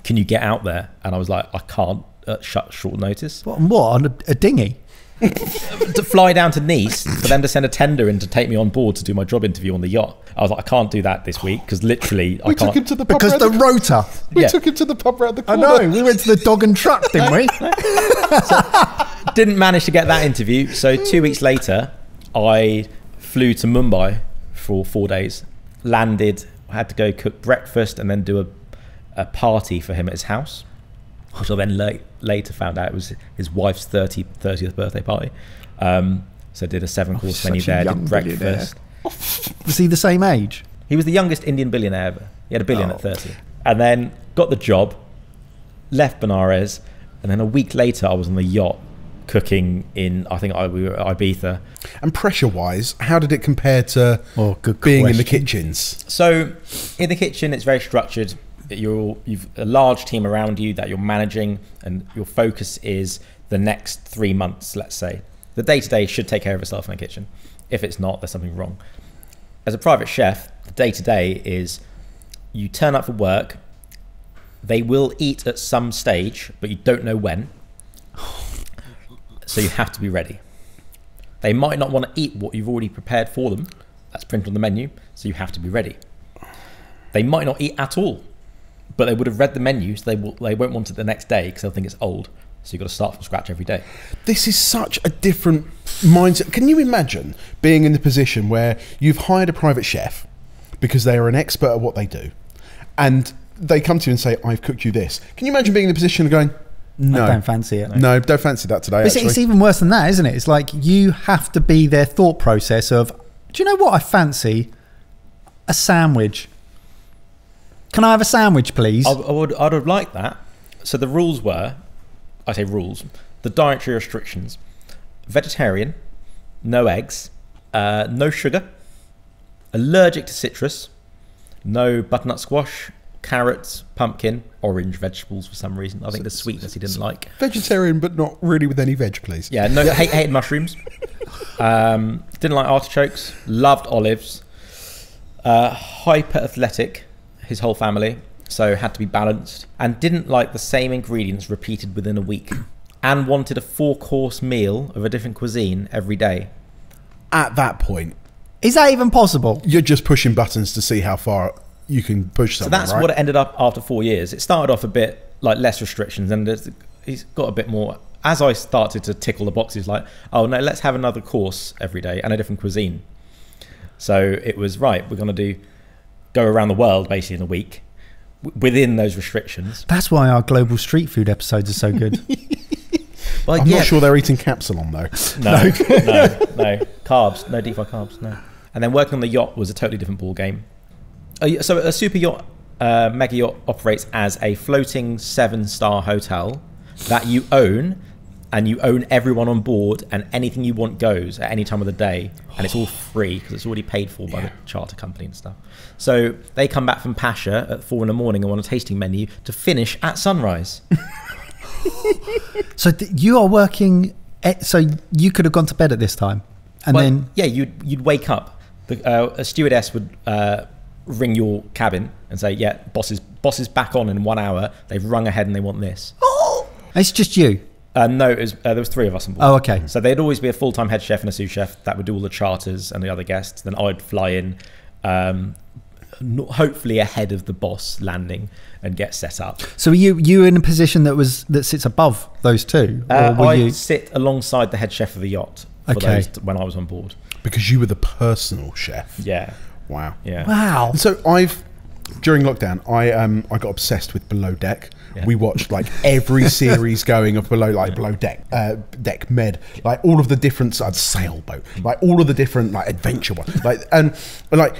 Can you get out there? And I was like, I can't at shut short notice. What, on what? On a, a dinghy? To fly down to Nice for them to send a tender in to take me on board to do my job interview on the yacht. I was like, I can't do that this week because literally I We can't. took him to the pub Because the the, rota. we Yeah. took him to the pub round the corner. I know. We went to the dog and truck, didn't we? didn't manage to get that interview. So two weeks later, I flew to Mumbai for four days. Landed, had to go cook breakfast and then do a, a party for him at his house, which I then late, later found out it was his wife's 30, 30th birthday party. Um, so did a seven course Oh, menu there, did breakfast. Was he the same age? He was the youngest Indian billionaire ever. He had a billion Oh. at 30. And then got the job, left Benares, and then a week later I was on the yacht cooking in, I think I, we were at Ibiza. And pressure wise, how did it compare to Oh, good being in the kitchens? So in the kitchen, it's very structured. You're, you've a large team around you that you're managing, and your focus is the next three months, let's say. The day to day should take care of itself in the kitchen. If it's not, there's something wrong. As a private chef, the day to day is you turn up for work, they will eat at some stage, but you don't know when. So you have to be ready. They might not want to eat what you've already prepared for them. That's printed on the menu, so you have to be ready. They might not eat at all, but they would have read the menu, so they will, they won't want it the next day because they'll think it's old. So you've got to start from scratch every day. This is such a different mindset. Can you imagine being in the position where you've hired a private chef because they are an expert at what they do, and they come to you and say, "I've cooked you this." Can you imagine being in the position of going, "No, I don't fancy it. no, don't fancy that today." It's, it's even worse than that, isn't it? It's like you have to be their thought process of, do you know what I fancy? A sandwich. Can I have a sandwich, please? I, I would I'd have liked that. So the rules were, I say rules, the dietary restrictions: vegetarian, no eggs, uh, no sugar, allergic to citrus, no butternut squash, carrots, pumpkin, orange vegetables for some reason. I think the sweetness he didn't like. vegetarian, but not really with any veg, please. Yeah, no, hate, hated mushrooms. Um, didn't like artichokes. Loved olives. Uh, hyper athletic, his whole family, so had to be balanced. And didn't like the same ingredients repeated within a week. And wanted a four course meal of a different cuisine every day. At that point, Is that even possible? you're just pushing buttons to see how far you can push So that's right? what it ended up after four years. It started off a bit like less restrictions, and he's got a bit more. As I started to tickle the boxes, like, oh no, let's have another course every day and a different cuisine. So it was right. We're going to do go around the world basically in a week w- within those restrictions. That's why our global street food episodes are so good. Well, I'm yeah, not sure they're eating capsulon though. No, no, no, carbs, no deep fried carbs, no. And then working on the yacht was a totally different ball game. So a super yacht, uh, mega yacht operates as a floating seven-star hotel that you own, and you own everyone on board, and anything you want goes at any time of the day, and it's all free because it's already paid for by the charter company and stuff. So they come back from Pacha at four in the morning and want a tasting menu to finish at sunrise. so th- you are working. At, so you could have gone to bed at this time, and Well, then yeah, you'd you'd wake up. The, uh, a stewardess would uh, ring your cabin and say, "Yeah, boss is boss is back on in one hour. They've rung ahead and they want this." Oh, it's just you. Uh, no, it was, uh, there was three of us on board. Oh, okay. So there'd always be a full time head chef and a sous chef that would do all the charters and the other guests. Then I'd fly in, um, no- hopefully ahead of the boss landing and get set up. So were you you in a position that was that sits above those two, or Uh, were I you? sit alongside the head chef of the yacht for Okay. those t- when I was on board. because you were the personal chef. Yeah, Wow. yeah. Wow. So I've during lockdown, I um I got obsessed with Below Deck. Yeah. We watched like every series going of Below like Below Deck, uh, Deck Med, like all of the different uh, sailboat, like all of the different like adventure ones, like and like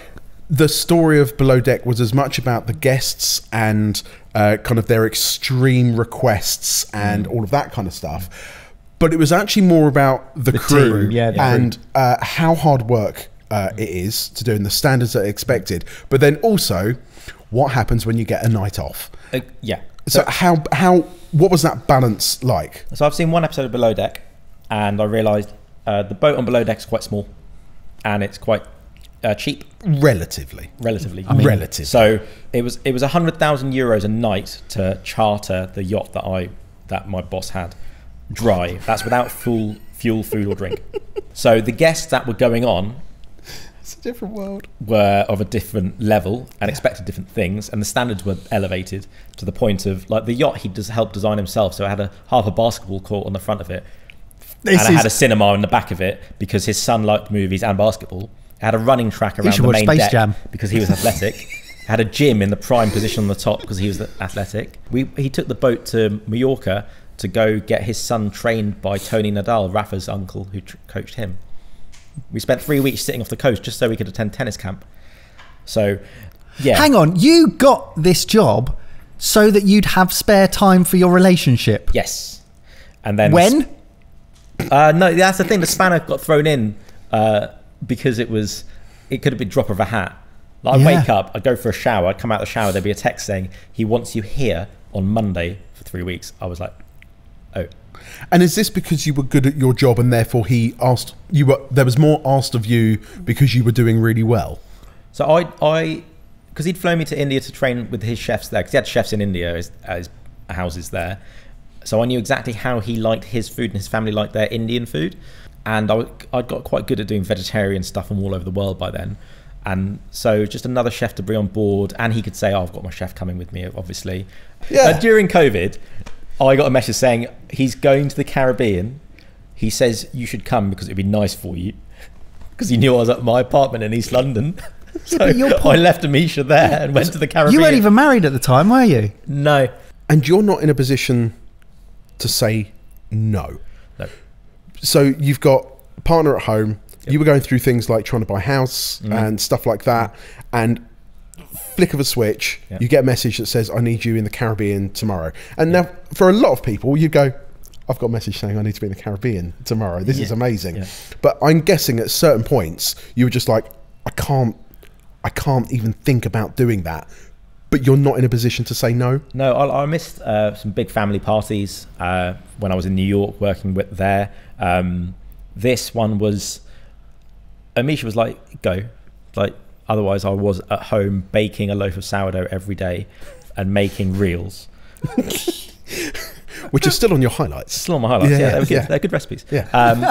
the story of Below Deck was as much about the guests and uh, kind of their extreme requests and all of that kind of stuff. But it was actually more about the, The crew team, yeah, the and uh, how hard work uh, it is to doing the standards that are expected, but then also what happens when you get a night off. Uh, yeah. So how how what was that balance like? So I've seen one episode of Below Deck, and I realised uh, the boat on Below Deck is quite small, and it's quite uh, cheap, Relatively, relatively. relative. So it was it was a hundred thousand euros a night to charter the yacht that I that my boss had dry. That's without full fuel, food, or drink. so the guests that were going on it's a different world. were of a different level and expected different things, and the standards were elevated to the point of like the yacht he does help design himself. So it had a half a basketball court on the front of it, This and it had a cinema in the back of it because his son liked movies and basketball. It had a running track around the main Space deck Jam. because he was athletic. Had a gym in the prime position on the top because he was athletic. We he took the boat to Mallorca to go get his son trained by Tony Nadal, Rafa's uncle, who tr- coached him. We spent three weeks sitting off the coast just so we could attend tennis camp. So, yeah. Hang on, you got this job so that you'd have spare time for your relationship. Yes. And then When? Uh, no, that's the thing. The spanner got thrown in uh, because it was. It could have been drop of a hat. Like I Yeah. wake up, I go for a shower, I come out of the shower, there'd be a text saying he wants you here on Monday for three weeks. I was like, oh, And is this because you were good at your job and therefore he asked you were there was more asked of you because you were doing really well? So I, I, because he'd flown me to India to train with his chefs there, because he had chefs in India as, houses there. So I knew exactly how he liked his food and his family liked their Indian food. And I, I got quite good at doing vegetarian stuff from all over the world by then. And so just another chef to bring on board. And he could say, oh, I've got my chef coming with me, obviously. Yeah. Uh, during COVID, I got a message saying he's going to the Caribbean. He says you should come because it'd be nice for you. Because he knew I was at my apartment in East London. So but your I left Amisha there and went to the Caribbean. You weren't even married at the time, were you? no, And you're not in a position to say no. no. So you've got a partner at home. You were going through things like trying to buy a house Mm-hmm. and stuff like that, and flick of a switch, Yeah. you get a message that says, "I need you in the Caribbean tomorrow." And now, for a lot of people, you go, "I've got a message saying I need to be in the Caribbean tomorrow. This is amazing." Yeah. But I'm guessing at certain points, you were just like, "I can't, I can't even think about doing that." But you're not in a position to say no. No, I, I missed uh, some big family parties uh, when I was in New York working with there. Um, this one was, Amisha was like, go. Like, otherwise, I was at home baking a loaf of sourdough every day and making reels. Which is still on your highlights. Still on my highlights. Yeah, Yeah, they're, good, yeah. they're good recipes. Yeah. Um,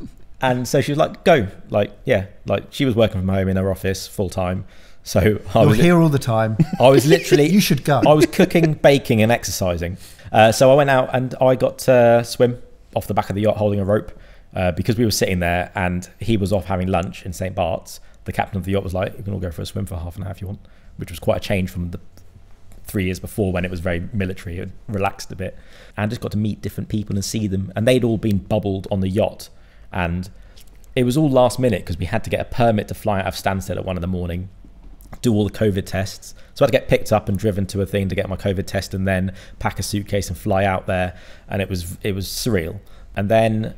and so she was like, go. Like, yeah. Like, she was working from home in her office full time. So I You're was, here all the time. I was literally. You should go. I was cooking, baking, and exercising. Uh, so I went out and I got to swim off the back of the yacht holding a rope uh, because we were sitting there and he was off having lunch in St. Bart's. The captain of the yacht was like, "You can all go for a swim for half an hour if you want," which was quite a change from the three years before when it was very military and relaxed a bit. And just got to meet different people and see them. And they'd all been bubbled on the yacht, and it was all last minute because we had to get a permit to fly out of Stansted at one in the morning do all the COVID tests. So I had to get picked up and driven to a thing to get my COVID test, and then pack a suitcase and fly out there. And it was it was surreal. And then,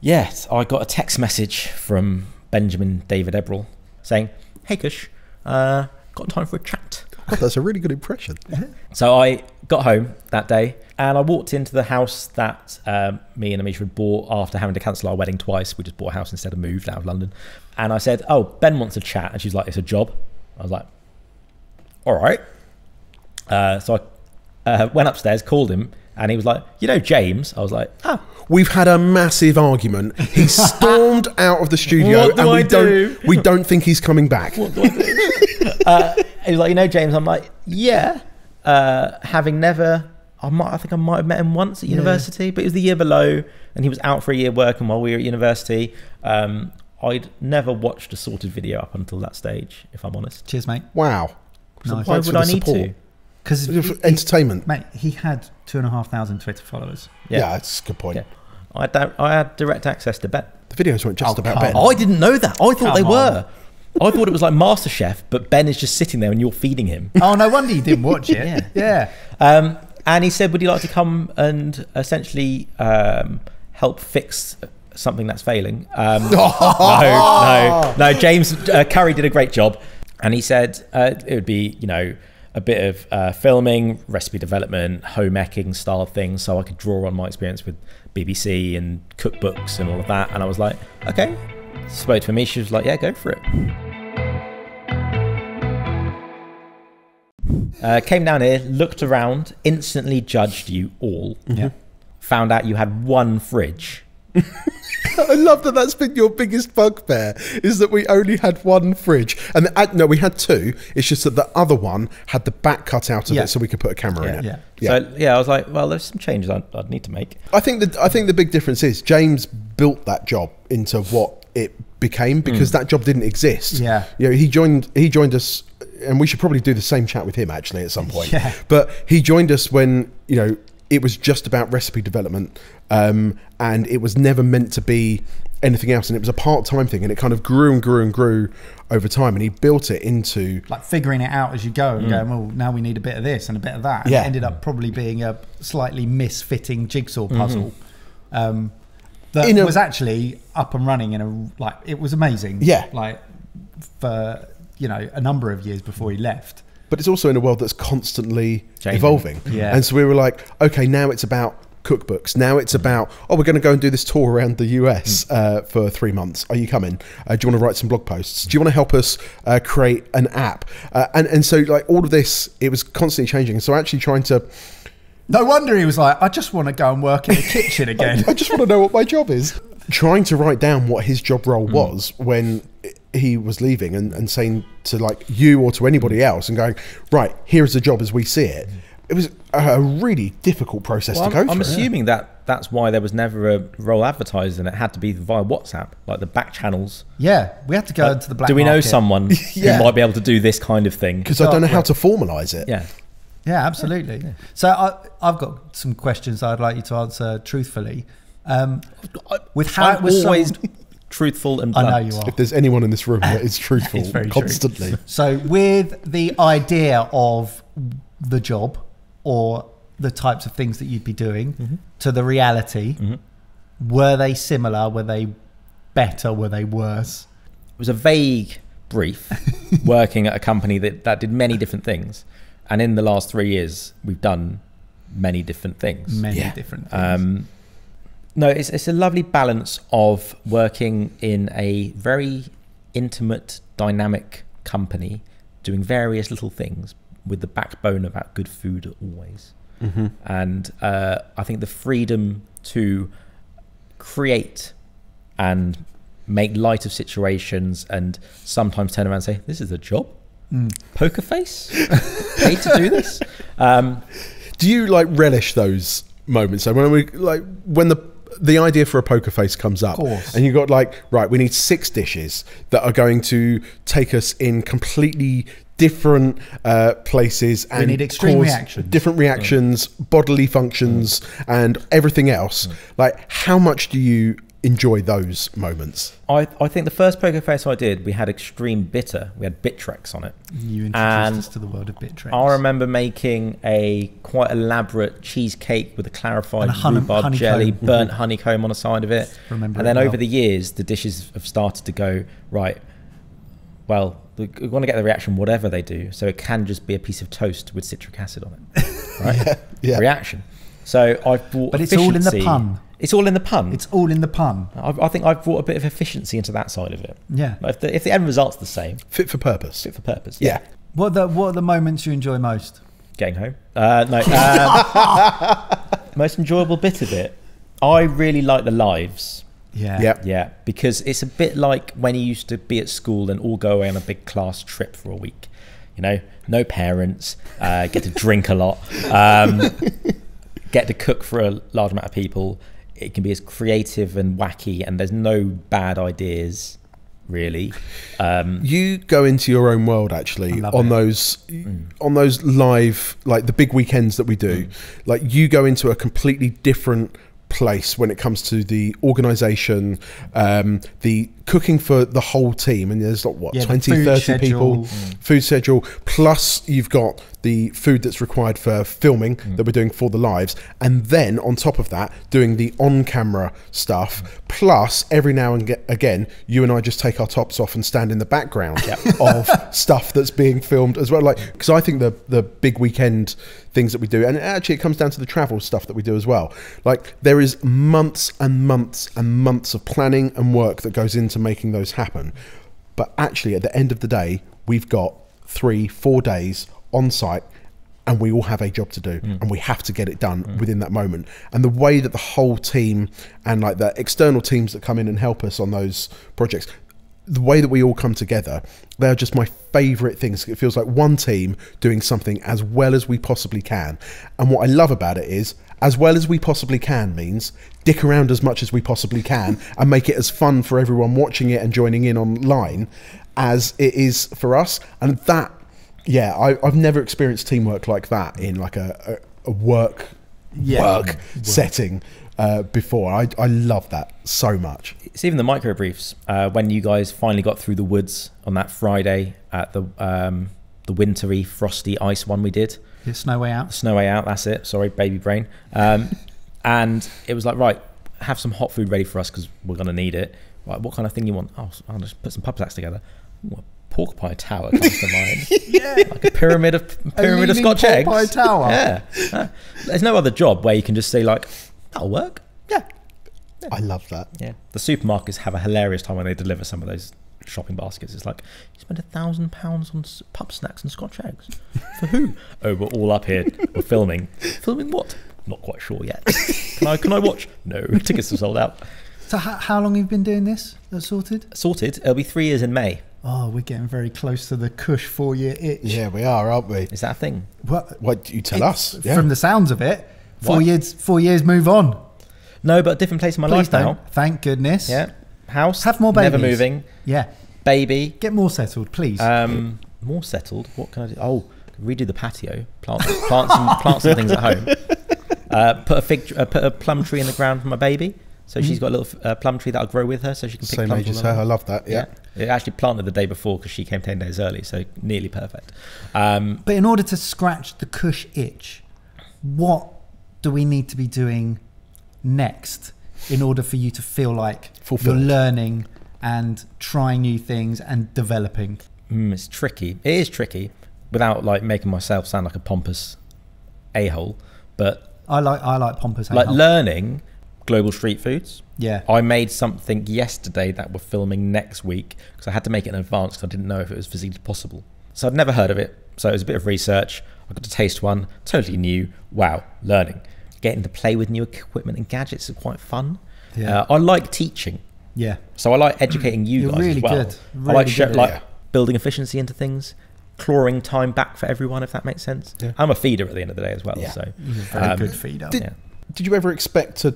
yes, I got a text message from Benjamin David Ebbrell saying, "Hey Kush, uh, got time for a chat." God, that's a really good impression. So I got home that day and I walked into the house that um, me and Amisha had bought after having to cancel our wedding twice. We just bought a house instead of moved out of London. And I said, Oh, Ben wants a chat. And she's like, It's a job. I was like, All right. Uh, so I uh, went upstairs, called him, and he was like, You know, James? I was like, Ah, We've had a massive argument. He stormed out of the studio, What do and we I don't we don't think he's coming back. uh, he was like, you know, James. I'm like, yeah. Uh, having never, I might, I think I might have met him once at university, but it was the year below, and he was out for a year working while we were at university. Um, I'd never watched a sorted video up until that stage, if I'm honest. Cheers, mate. Wow. Nice. Why Thanks would for I the need support. to? Because Entertainment. mate, he had two and a half thousand Twitter followers. Yeah, Yeah. that's a good point. Yeah. I had, di- I had direct access to Ben. The videos weren't just Oh, about come Ben. I didn't know that. I thought Come they on. were. I thought it was like MasterChef, but Ben is just sitting there and you're feeding him. Oh, no wonder you didn't watch it. Yeah. yeah. Um, and he said, "Would you like to come and essentially um, help fix something that's failing. Um, no, no, no. James uh, Currie did a great job, and he said uh, it would be, you know, a bit of uh, filming, recipe development, home ecking style things, so I could draw on my experience with BBC and cookbooks and all of that. And I was like, okay. Spoke to me. She was like, yeah, go for it. Uh, came down here, looked around, instantly judged you all. Yeah. Found out you had one fridge. I love that that's been your biggest bugbear is that we only had one fridge. And the, uh, no, we had two. It's just that the other one had the back cut out of Yeah. it so we could put a camera in it. Yeah. Yeah. So yeah, I was like, well, there's some changes I'd, I'd need to make. I think that I think the big difference is James built that job into what it became because that job didn't exist. Yeah. You know, he joined he joined us and we should probably do the same chat with him actually at some point. Yeah. But he joined us when, you know, it was just about recipe development. Um, and it was never meant to be anything else and it was a part-time thing and it kind of grew and grew and grew over time and he built it into Like figuring it out as you go and going, well, now we need a bit of this and a bit of that. And Yeah. it ended up probably being a slightly misfitting jigsaw puzzle. Um, that a- was actually up and running in a like it was amazing. Yeah. Like for you know a number of years before he left. But it's also in a world that's constantly Changing. evolving. Yeah. And so we were like, okay, now it's about cookbooks. Now it's about, oh, we're going to go and do this tour around the US uh, for three months. Are you coming? Uh, do you want to write some blog posts? Do you want to help us uh, create an app? Uh, and and so like all of this, it was constantly changing. So actually trying to, No wonder he was like, I just want to go and work in the kitchen again. I just want to know what my job is. Trying to write down what his job role hmm. was when he was leaving and, and saying to like you or to anybody hmm. else and going, right, here's the job as we see it. Hmm. It was a really difficult process Well, to go I'm, I'm through. assuming that that's why there was never a role advertised and it had to be via WhatsApp, like the back channels. yeah, we had to go into the black do we know market. someone Yeah. who might be able to do this kind of thing? because I don't know how to formalize it. Yeah. Yeah, absolutely. So I, I've got some questions I'd like you to answer truthfully. Um, with how it I'm was always sold- truthful and I know you are. If there's anyone in this room that is truthful It's very true. constantly, So, with the idea of the job or the types of things that you'd be doing Mm-hmm. to the reality, were they similar? Were they better? Were they worse? It was a vague brief working at a company that, that did many different things. And in the last three years, we've done many different things. Many Yeah. different things. Um, no, it's, it's a lovely balance of working in a very intimate, dynamic company, doing various little things with the backbone about good food always. And uh, I think the freedom to create and make light of situations and sometimes turn around and say, This is a job? Poker face? Paid to do this? Um, do you like relish those moments? So when we like when the the idea for a poker face comes up, and you've got like right, we need six dishes that are going to take us in completely different uh, places and need extreme cause reactions. different reactions, bodily functions, and everything else. Like, how much do you enjoy those moments? I, I think the first poker face I did, we had extreme bitter. We had Bitrex on it. you introduced and us to the world of Bitrex. I remember making a quite elaborate cheesecake with a clarified And a honey- rhubarb honeycomb. jelly, mm-hmm. burnt honeycomb on the side of it. Remember and it then well. over the years, the dishes have started to go right. Well, we we want to get the reaction whatever they do, so it can just be a piece of toast with citric acid on it, right? yeah. Reaction. So I've brought, But it's all in the pun. It's all in the pun. It's all in the pun. I, I think I've brought a bit of efficiency into that side of it. Yeah. If the, if the end result's the same, Fit for purpose. fit for purpose. Yeah. What are the what are the moments you enjoy most? Getting home. Uh, no. um, most enjoyable bit of it. I really like the lives. Yeah. Yeah. Yeah, because it's a bit like when you used to be at school and all go away on a big class trip for a week. You know, no parents, uh, get to drink a lot, um, get to cook for a large amount of people. It can be as creative and wacky, and there's no bad ideas, really. Um, you go into your own world actually on it. those on those live like the big weekends that we do like you go into a completely different place when it comes to the organization um, the cooking for the whole team and there's like what Yeah, 20 30 schedule. people? Mm. Food schedule plus you've got the food that's required for filming mm. that we're doing for the lives and then on top of that doing the on camera stuff mm. plus every now and ge- again you and I just take our tops off and stand in the background of stuff that's being filmed as well like because I think the the big weekend things that we do and actually it comes down to the travel stuff that we do as well like there is months and months and months of planning and work that goes into making those happen. But actually at the end of the day we've got three four days on site and we all have a job to do mm. and we have to get it done mm. within that moment. And the way that the whole team and like the external teams that come in and help us on those projects the way that we all come together they're just my favorite things. It feels like one team doing something as well as we possibly can. And what i love about it is as well as we possibly can means dick around as much as we possibly can and make it as fun for everyone watching it and joining in online as it is for us and that yeah I, i've never experienced teamwork like that in like a, a, a work Yeah. work setting uh, before I, I love that so much It's even the micro briefs. Uh, when you guys finally got through the woods on that Friday at the um, the wintry, frosty ice one we did. It's no way out. Snow way out. That's it. Sorry, baby brain. Um, and it was like, right, have some hot food ready for us because we're gonna need it. Right, what kind of thing you want? Oh, I'll just put some pub sacks together. Ooh, a pork pie tower comes to mind. Yeah. Like a pyramid of pyramid of leaning Scotch pork eggs. pie tower. Yeah. Uh, there's no other job where you can just say like, that'll work. Yeah. i love that Yeah. The supermarkets have a hilarious time when they deliver some of those shopping baskets. It's like, you spent a thousand pounds on pub snacks and Scotch eggs. For who? oh, we're all up here. We're filming. filming what? Not quite sure yet. Can I can I watch? No. Tickets are sold out. So how, how long have you been doing this? That's sorted. Sorted. It'll be three years in May. Oh, we're getting very close to the Kush four-year itch. yeah we are aren't we Is that a thing? What? what you tell it- us yeah. From the sounds of it, four What? years. Four years. Move on. No, but a different place in my Please life don't. now. Thank goodness. Yeah. House. Have more babies. Never moving. Yeah. Baby. Get more settled, please. Um, more settled. What can I do? Oh, redo the patio. Plant, plant some, plant some things at home. Uh, put a fig, uh, put a plum tree in the ground for my baby. So she's got a little uh, plum tree that'll grow with her, so she can pick same plums age as her i love that yeah, It actually planted the day before because she came ten days early, so nearly perfect. Um, but in order to scratch the Kush itch, what do we need to be doing next in order for you to feel like Fulfilled. you're learning and trying new things and developing? mm, it's tricky. It is tricky, without like making myself sound like a pompous a hole. But I like I like pompous. like learning global street foods. yeah. I made something yesterday that we're filming next week because I had to make it in advance because I didn't know if it was physically possible. So I'd never heard of it. So it was a bit of research. I got to taste one, totally new. Wow, learning. Getting to play with new equipment and gadgets is quite fun. Yeah. Uh, I like teaching. Yeah. So I like educating you You're guys really as well. good. I like, good at like it. building efficiency into things, clawing time back for everyone, if that makes sense. Yeah. I'm a feeder at the end of the day as well. Yeah. So You're a very Um, good feeder. Did, Yeah. did you ever expect to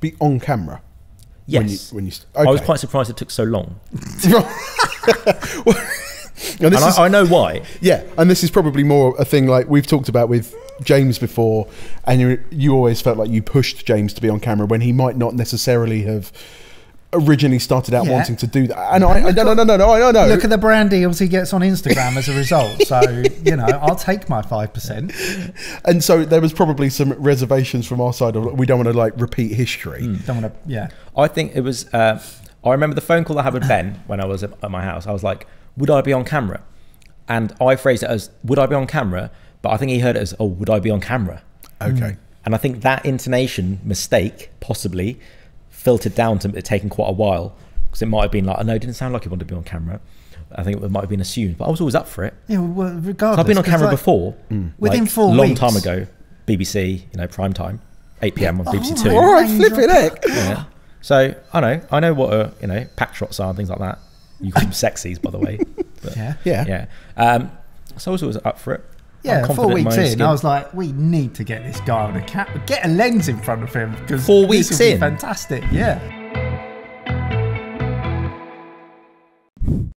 be on camera yes, when you when you st- I was quite surprised it took so long, and this and is, I, I know why. yeah and this is probably more a thing like we've talked about with James before and you you always felt like you pushed James to be on camera when he might not necessarily have originally started out Yeah. wanting to do that and I, I no no no no no I know Look at the brand deals he gets on Instagram as a result. So, you know, I'll take my 5%. and so there was probably some reservations from our side of we don't want to like repeat history Don't want to, yeah. I think it was. Uh, I remember the phone call I had with Ben when I was at, at my house. I was like, "Would I be on camera?" And I phrased it as, "Would I be on camera?" But I think he heard it as, "Oh, would I be on camera?" okay And I think that intonation mistake possibly filtered down to it taking quite a while because it might have been like, "Oh no, it didn't sound like you wanted to be on camera." I think it might have been assumed, but I was always up for it. Yeah, well, regardless. I've been on 'cause, camera like, before, Within like, four long weeks. time ago, BBC, you know, prime time, 8 p.m. on BBC Two. right. all right Ranger. flipping heck Yeah. So I know, I know what uh, you know pack shots are and things like that. You call them sexies, by the way. But, Yeah. yeah yeah. Um, so I was always up for it. Yeah, four confident in weeks in, skin. I was like, we need to get this guy on a cap, get a lens in front of him because Four this weeks will be in? fantastic. Yeah,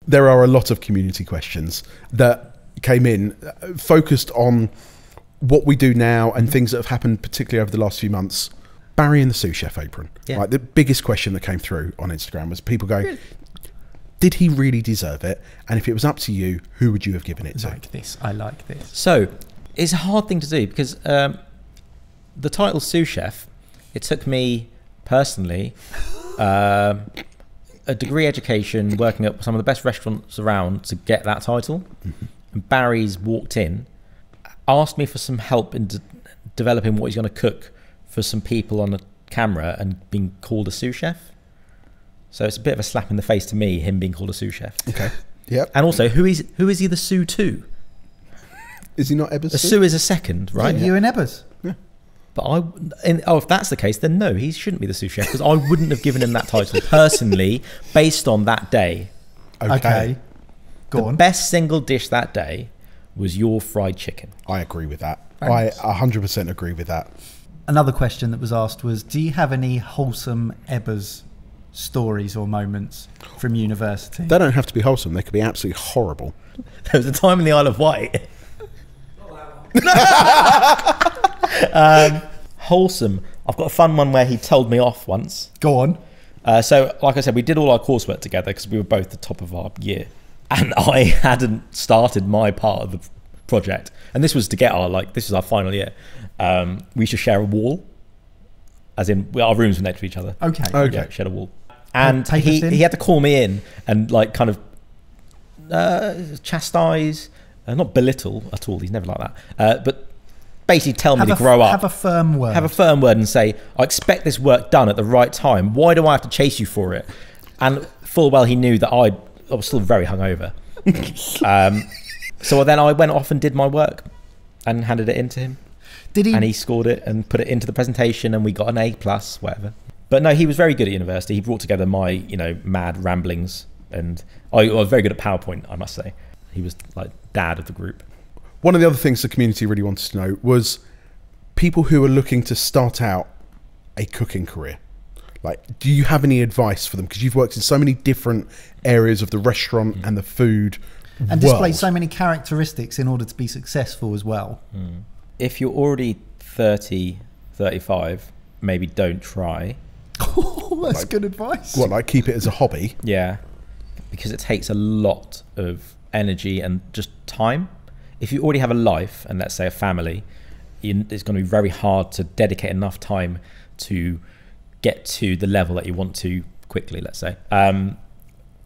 there are a lot of community questions that came in uh, focused on what we do now and things that have happened particularly over the last few months barry and the sous chef apron Yeah. right the biggest question that came through on instagram was people going Did he really deserve it? And if it was up to you, who would you have given it to? like this. I like this. So it's a hard thing to do because um, the title sous chef. It took me personally um a degree education, working at some of the best restaurants around to get that title. And Barry's walked in, asked me for some help in de- developing what he's going to cook for some people on the camera, and being called a sous chef. So it's a bit of a slap in the face to me, him being called a sous chef. Okay. Yep. And also, who is who is he the sous to? Is he not Ebbers? The sous is a second, right? You and Ebbers. Yeah. But I, and, oh, if that's the case, then no, he shouldn't be the sous chef because I wouldn't have given him that title personally, based on that day. Okay. Go the on. best single dish that day was your fried chicken. I agree with that. Thanks. I 100% agree with that. Another question that was asked was Do you have any wholesome Ebbers stories or moments from university? They don't have to be wholesome. They could be absolutely horrible. There was a time in the Isle of Wight. um, wholesome. I've got a fun one where he told me off once. Go on. Uh, so, like I said, we did all our coursework together because we were both the top of our year, and I hadn't started my part of the project. And this was to get our like this was our final year. Um, we used to share a wall, as in our rooms were next to each other. Okay. Okay. Yeah, shared a wall, and he he had to call me in and like kind of uh, chastise, uh, not belittle at all. He's never like that, uh, but basically tell me to grow up Have a firm word. have a firm word and say, I expect this work done at the right time. Why do I have to chase you for it? And full well he knew that I, I was still very hungover. um, so then I went off and did my work and handed it in to him. Did he? And he scored it and put it into the presentation and we got an A plus, whatever. But no, he was very good at university. He brought together my, you know, mad ramblings and I, I was very good at PowerPoint, I must say. He was like dad of the group. One of the other things the community really wanted to know was people who are looking to start out a cooking career. Like, do you have any advice for them? Because you've worked in so many different areas of the restaurant mm. and the food and display world. so many characteristics in order to be successful as well. Mm. If you're already 30, 35, maybe don't try. Oh, that's good advice. What, like keep it as a hobby? Yeah, because it takes a lot of energy and just time. If you already have a life and let's say a family, you, it's going to be very hard to dedicate enough time to get to the level that you want to quickly. Let's say, um,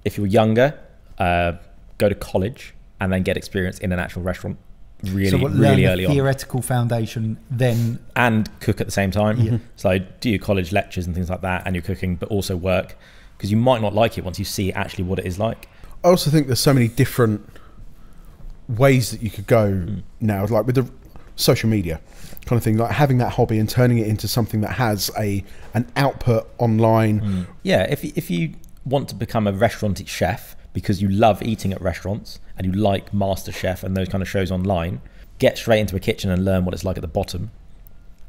if you're younger, uh, go to college and then get experience in an actual restaurant really, so what, learn really the early on theoretical foundation, then and cook at the same time. Yeah. So do your college lectures and things like that, and you're cooking, but also work because you might not like it once you see actually what it is like. I also think there's so many different ways that you could go mm. now, like with the social media kind of thing, like having that hobby and turning it into something that has a an output online. Mm. Yeah, if if you want to become a restaurant chef because you love eating at restaurants and you like MasterChef and those kind of shows online, get straight into a kitchen and learn what it's like at the bottom,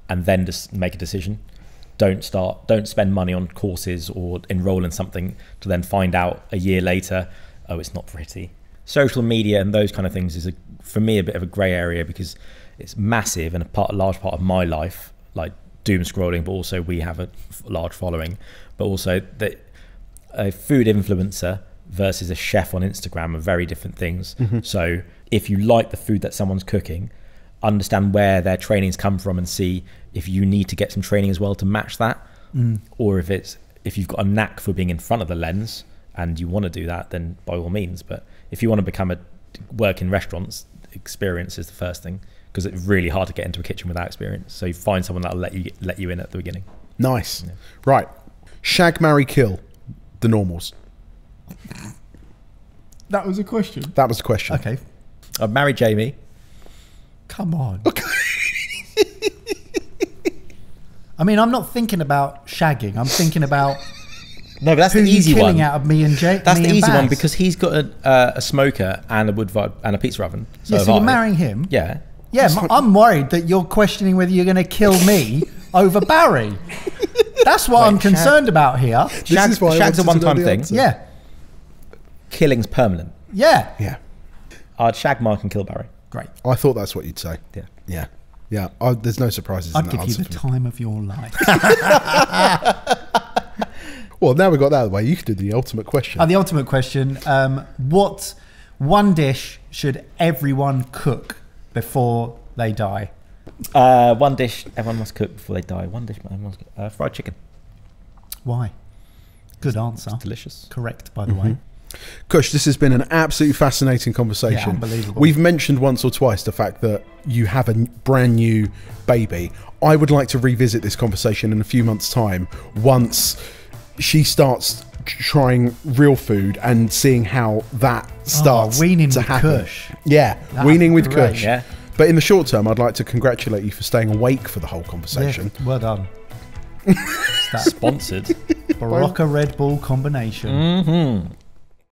and then just make a decision. Don't start. Don't spend money on courses or enroll in something to then find out a year later, oh, it's not pretty. Social media and those kind of things is a, for me a bit of a grey area because it's massive and a part, a large part of my life, like doom scrolling. But also we have a large following. But also that a food influencer versus a chef on Instagram are very different things. Mm-hmm. So if you like the food that someone's cooking, understand where their trainings come from and see if you need to get some training as well to match that, mm. or if it's if you've got a knack for being in front of the lens and you want to do that, then by all means. But if you want to become a work in restaurants, experience is the first thing because it's really hard to get into a kitchen without experience. So you find someone that'll let you let you in at the beginning. Nice. Right. Shag, marry, kill. The normals. That was a question. That was the question. Okay, I've married Jamie. come on. I mean, I'm not thinking about shagging. I'm thinking about No, but that's who the you easy killing one. out of me and Jay. That's me the and easy one because he's got a, uh, a smoker and a wood vibe and a pizza oven. So yeah, so you're I. marrying him. Yeah. Yeah, m- I'm worried that you're questioning whether you're going to kill me over Barry. That's what I'm Shag- concerned about here. Shag, is why I shag's a wanted to know one-time the thing. answer. Yeah, Killing's permanent. yeah. Yeah. I'd shag Mark and kill Barry. Great. I thought that's what you'd say. Yeah. Yeah. Yeah. I, there's no surprises in I'd that give you the time of your life. Well, now we've got that out of the way. You could do the ultimate question. Uh, the ultimate question: um, What one dish should everyone cook before they die? Uh, one dish everyone must cook before they die. One dish everyone must cook. Uh, fried chicken. Why? Good answer. Delicious. Correct, by the way. Kush, this has been an absolutely fascinating conversation. Yeah, unbelievable. We've mentioned once or twice the fact that you have a brand new baby. I would like to revisit this conversation in a few months' time once she starts trying real food and seeing how that starts Oh, weaning to with happen. Kush. Yeah, That'd weaning with great. Kush. Yeah. But in the short term, I'd like to congratulate you for staying awake for the whole conversation. Yeah, well done. that Sponsored. Berocca Red Bull combination. mm-hmm.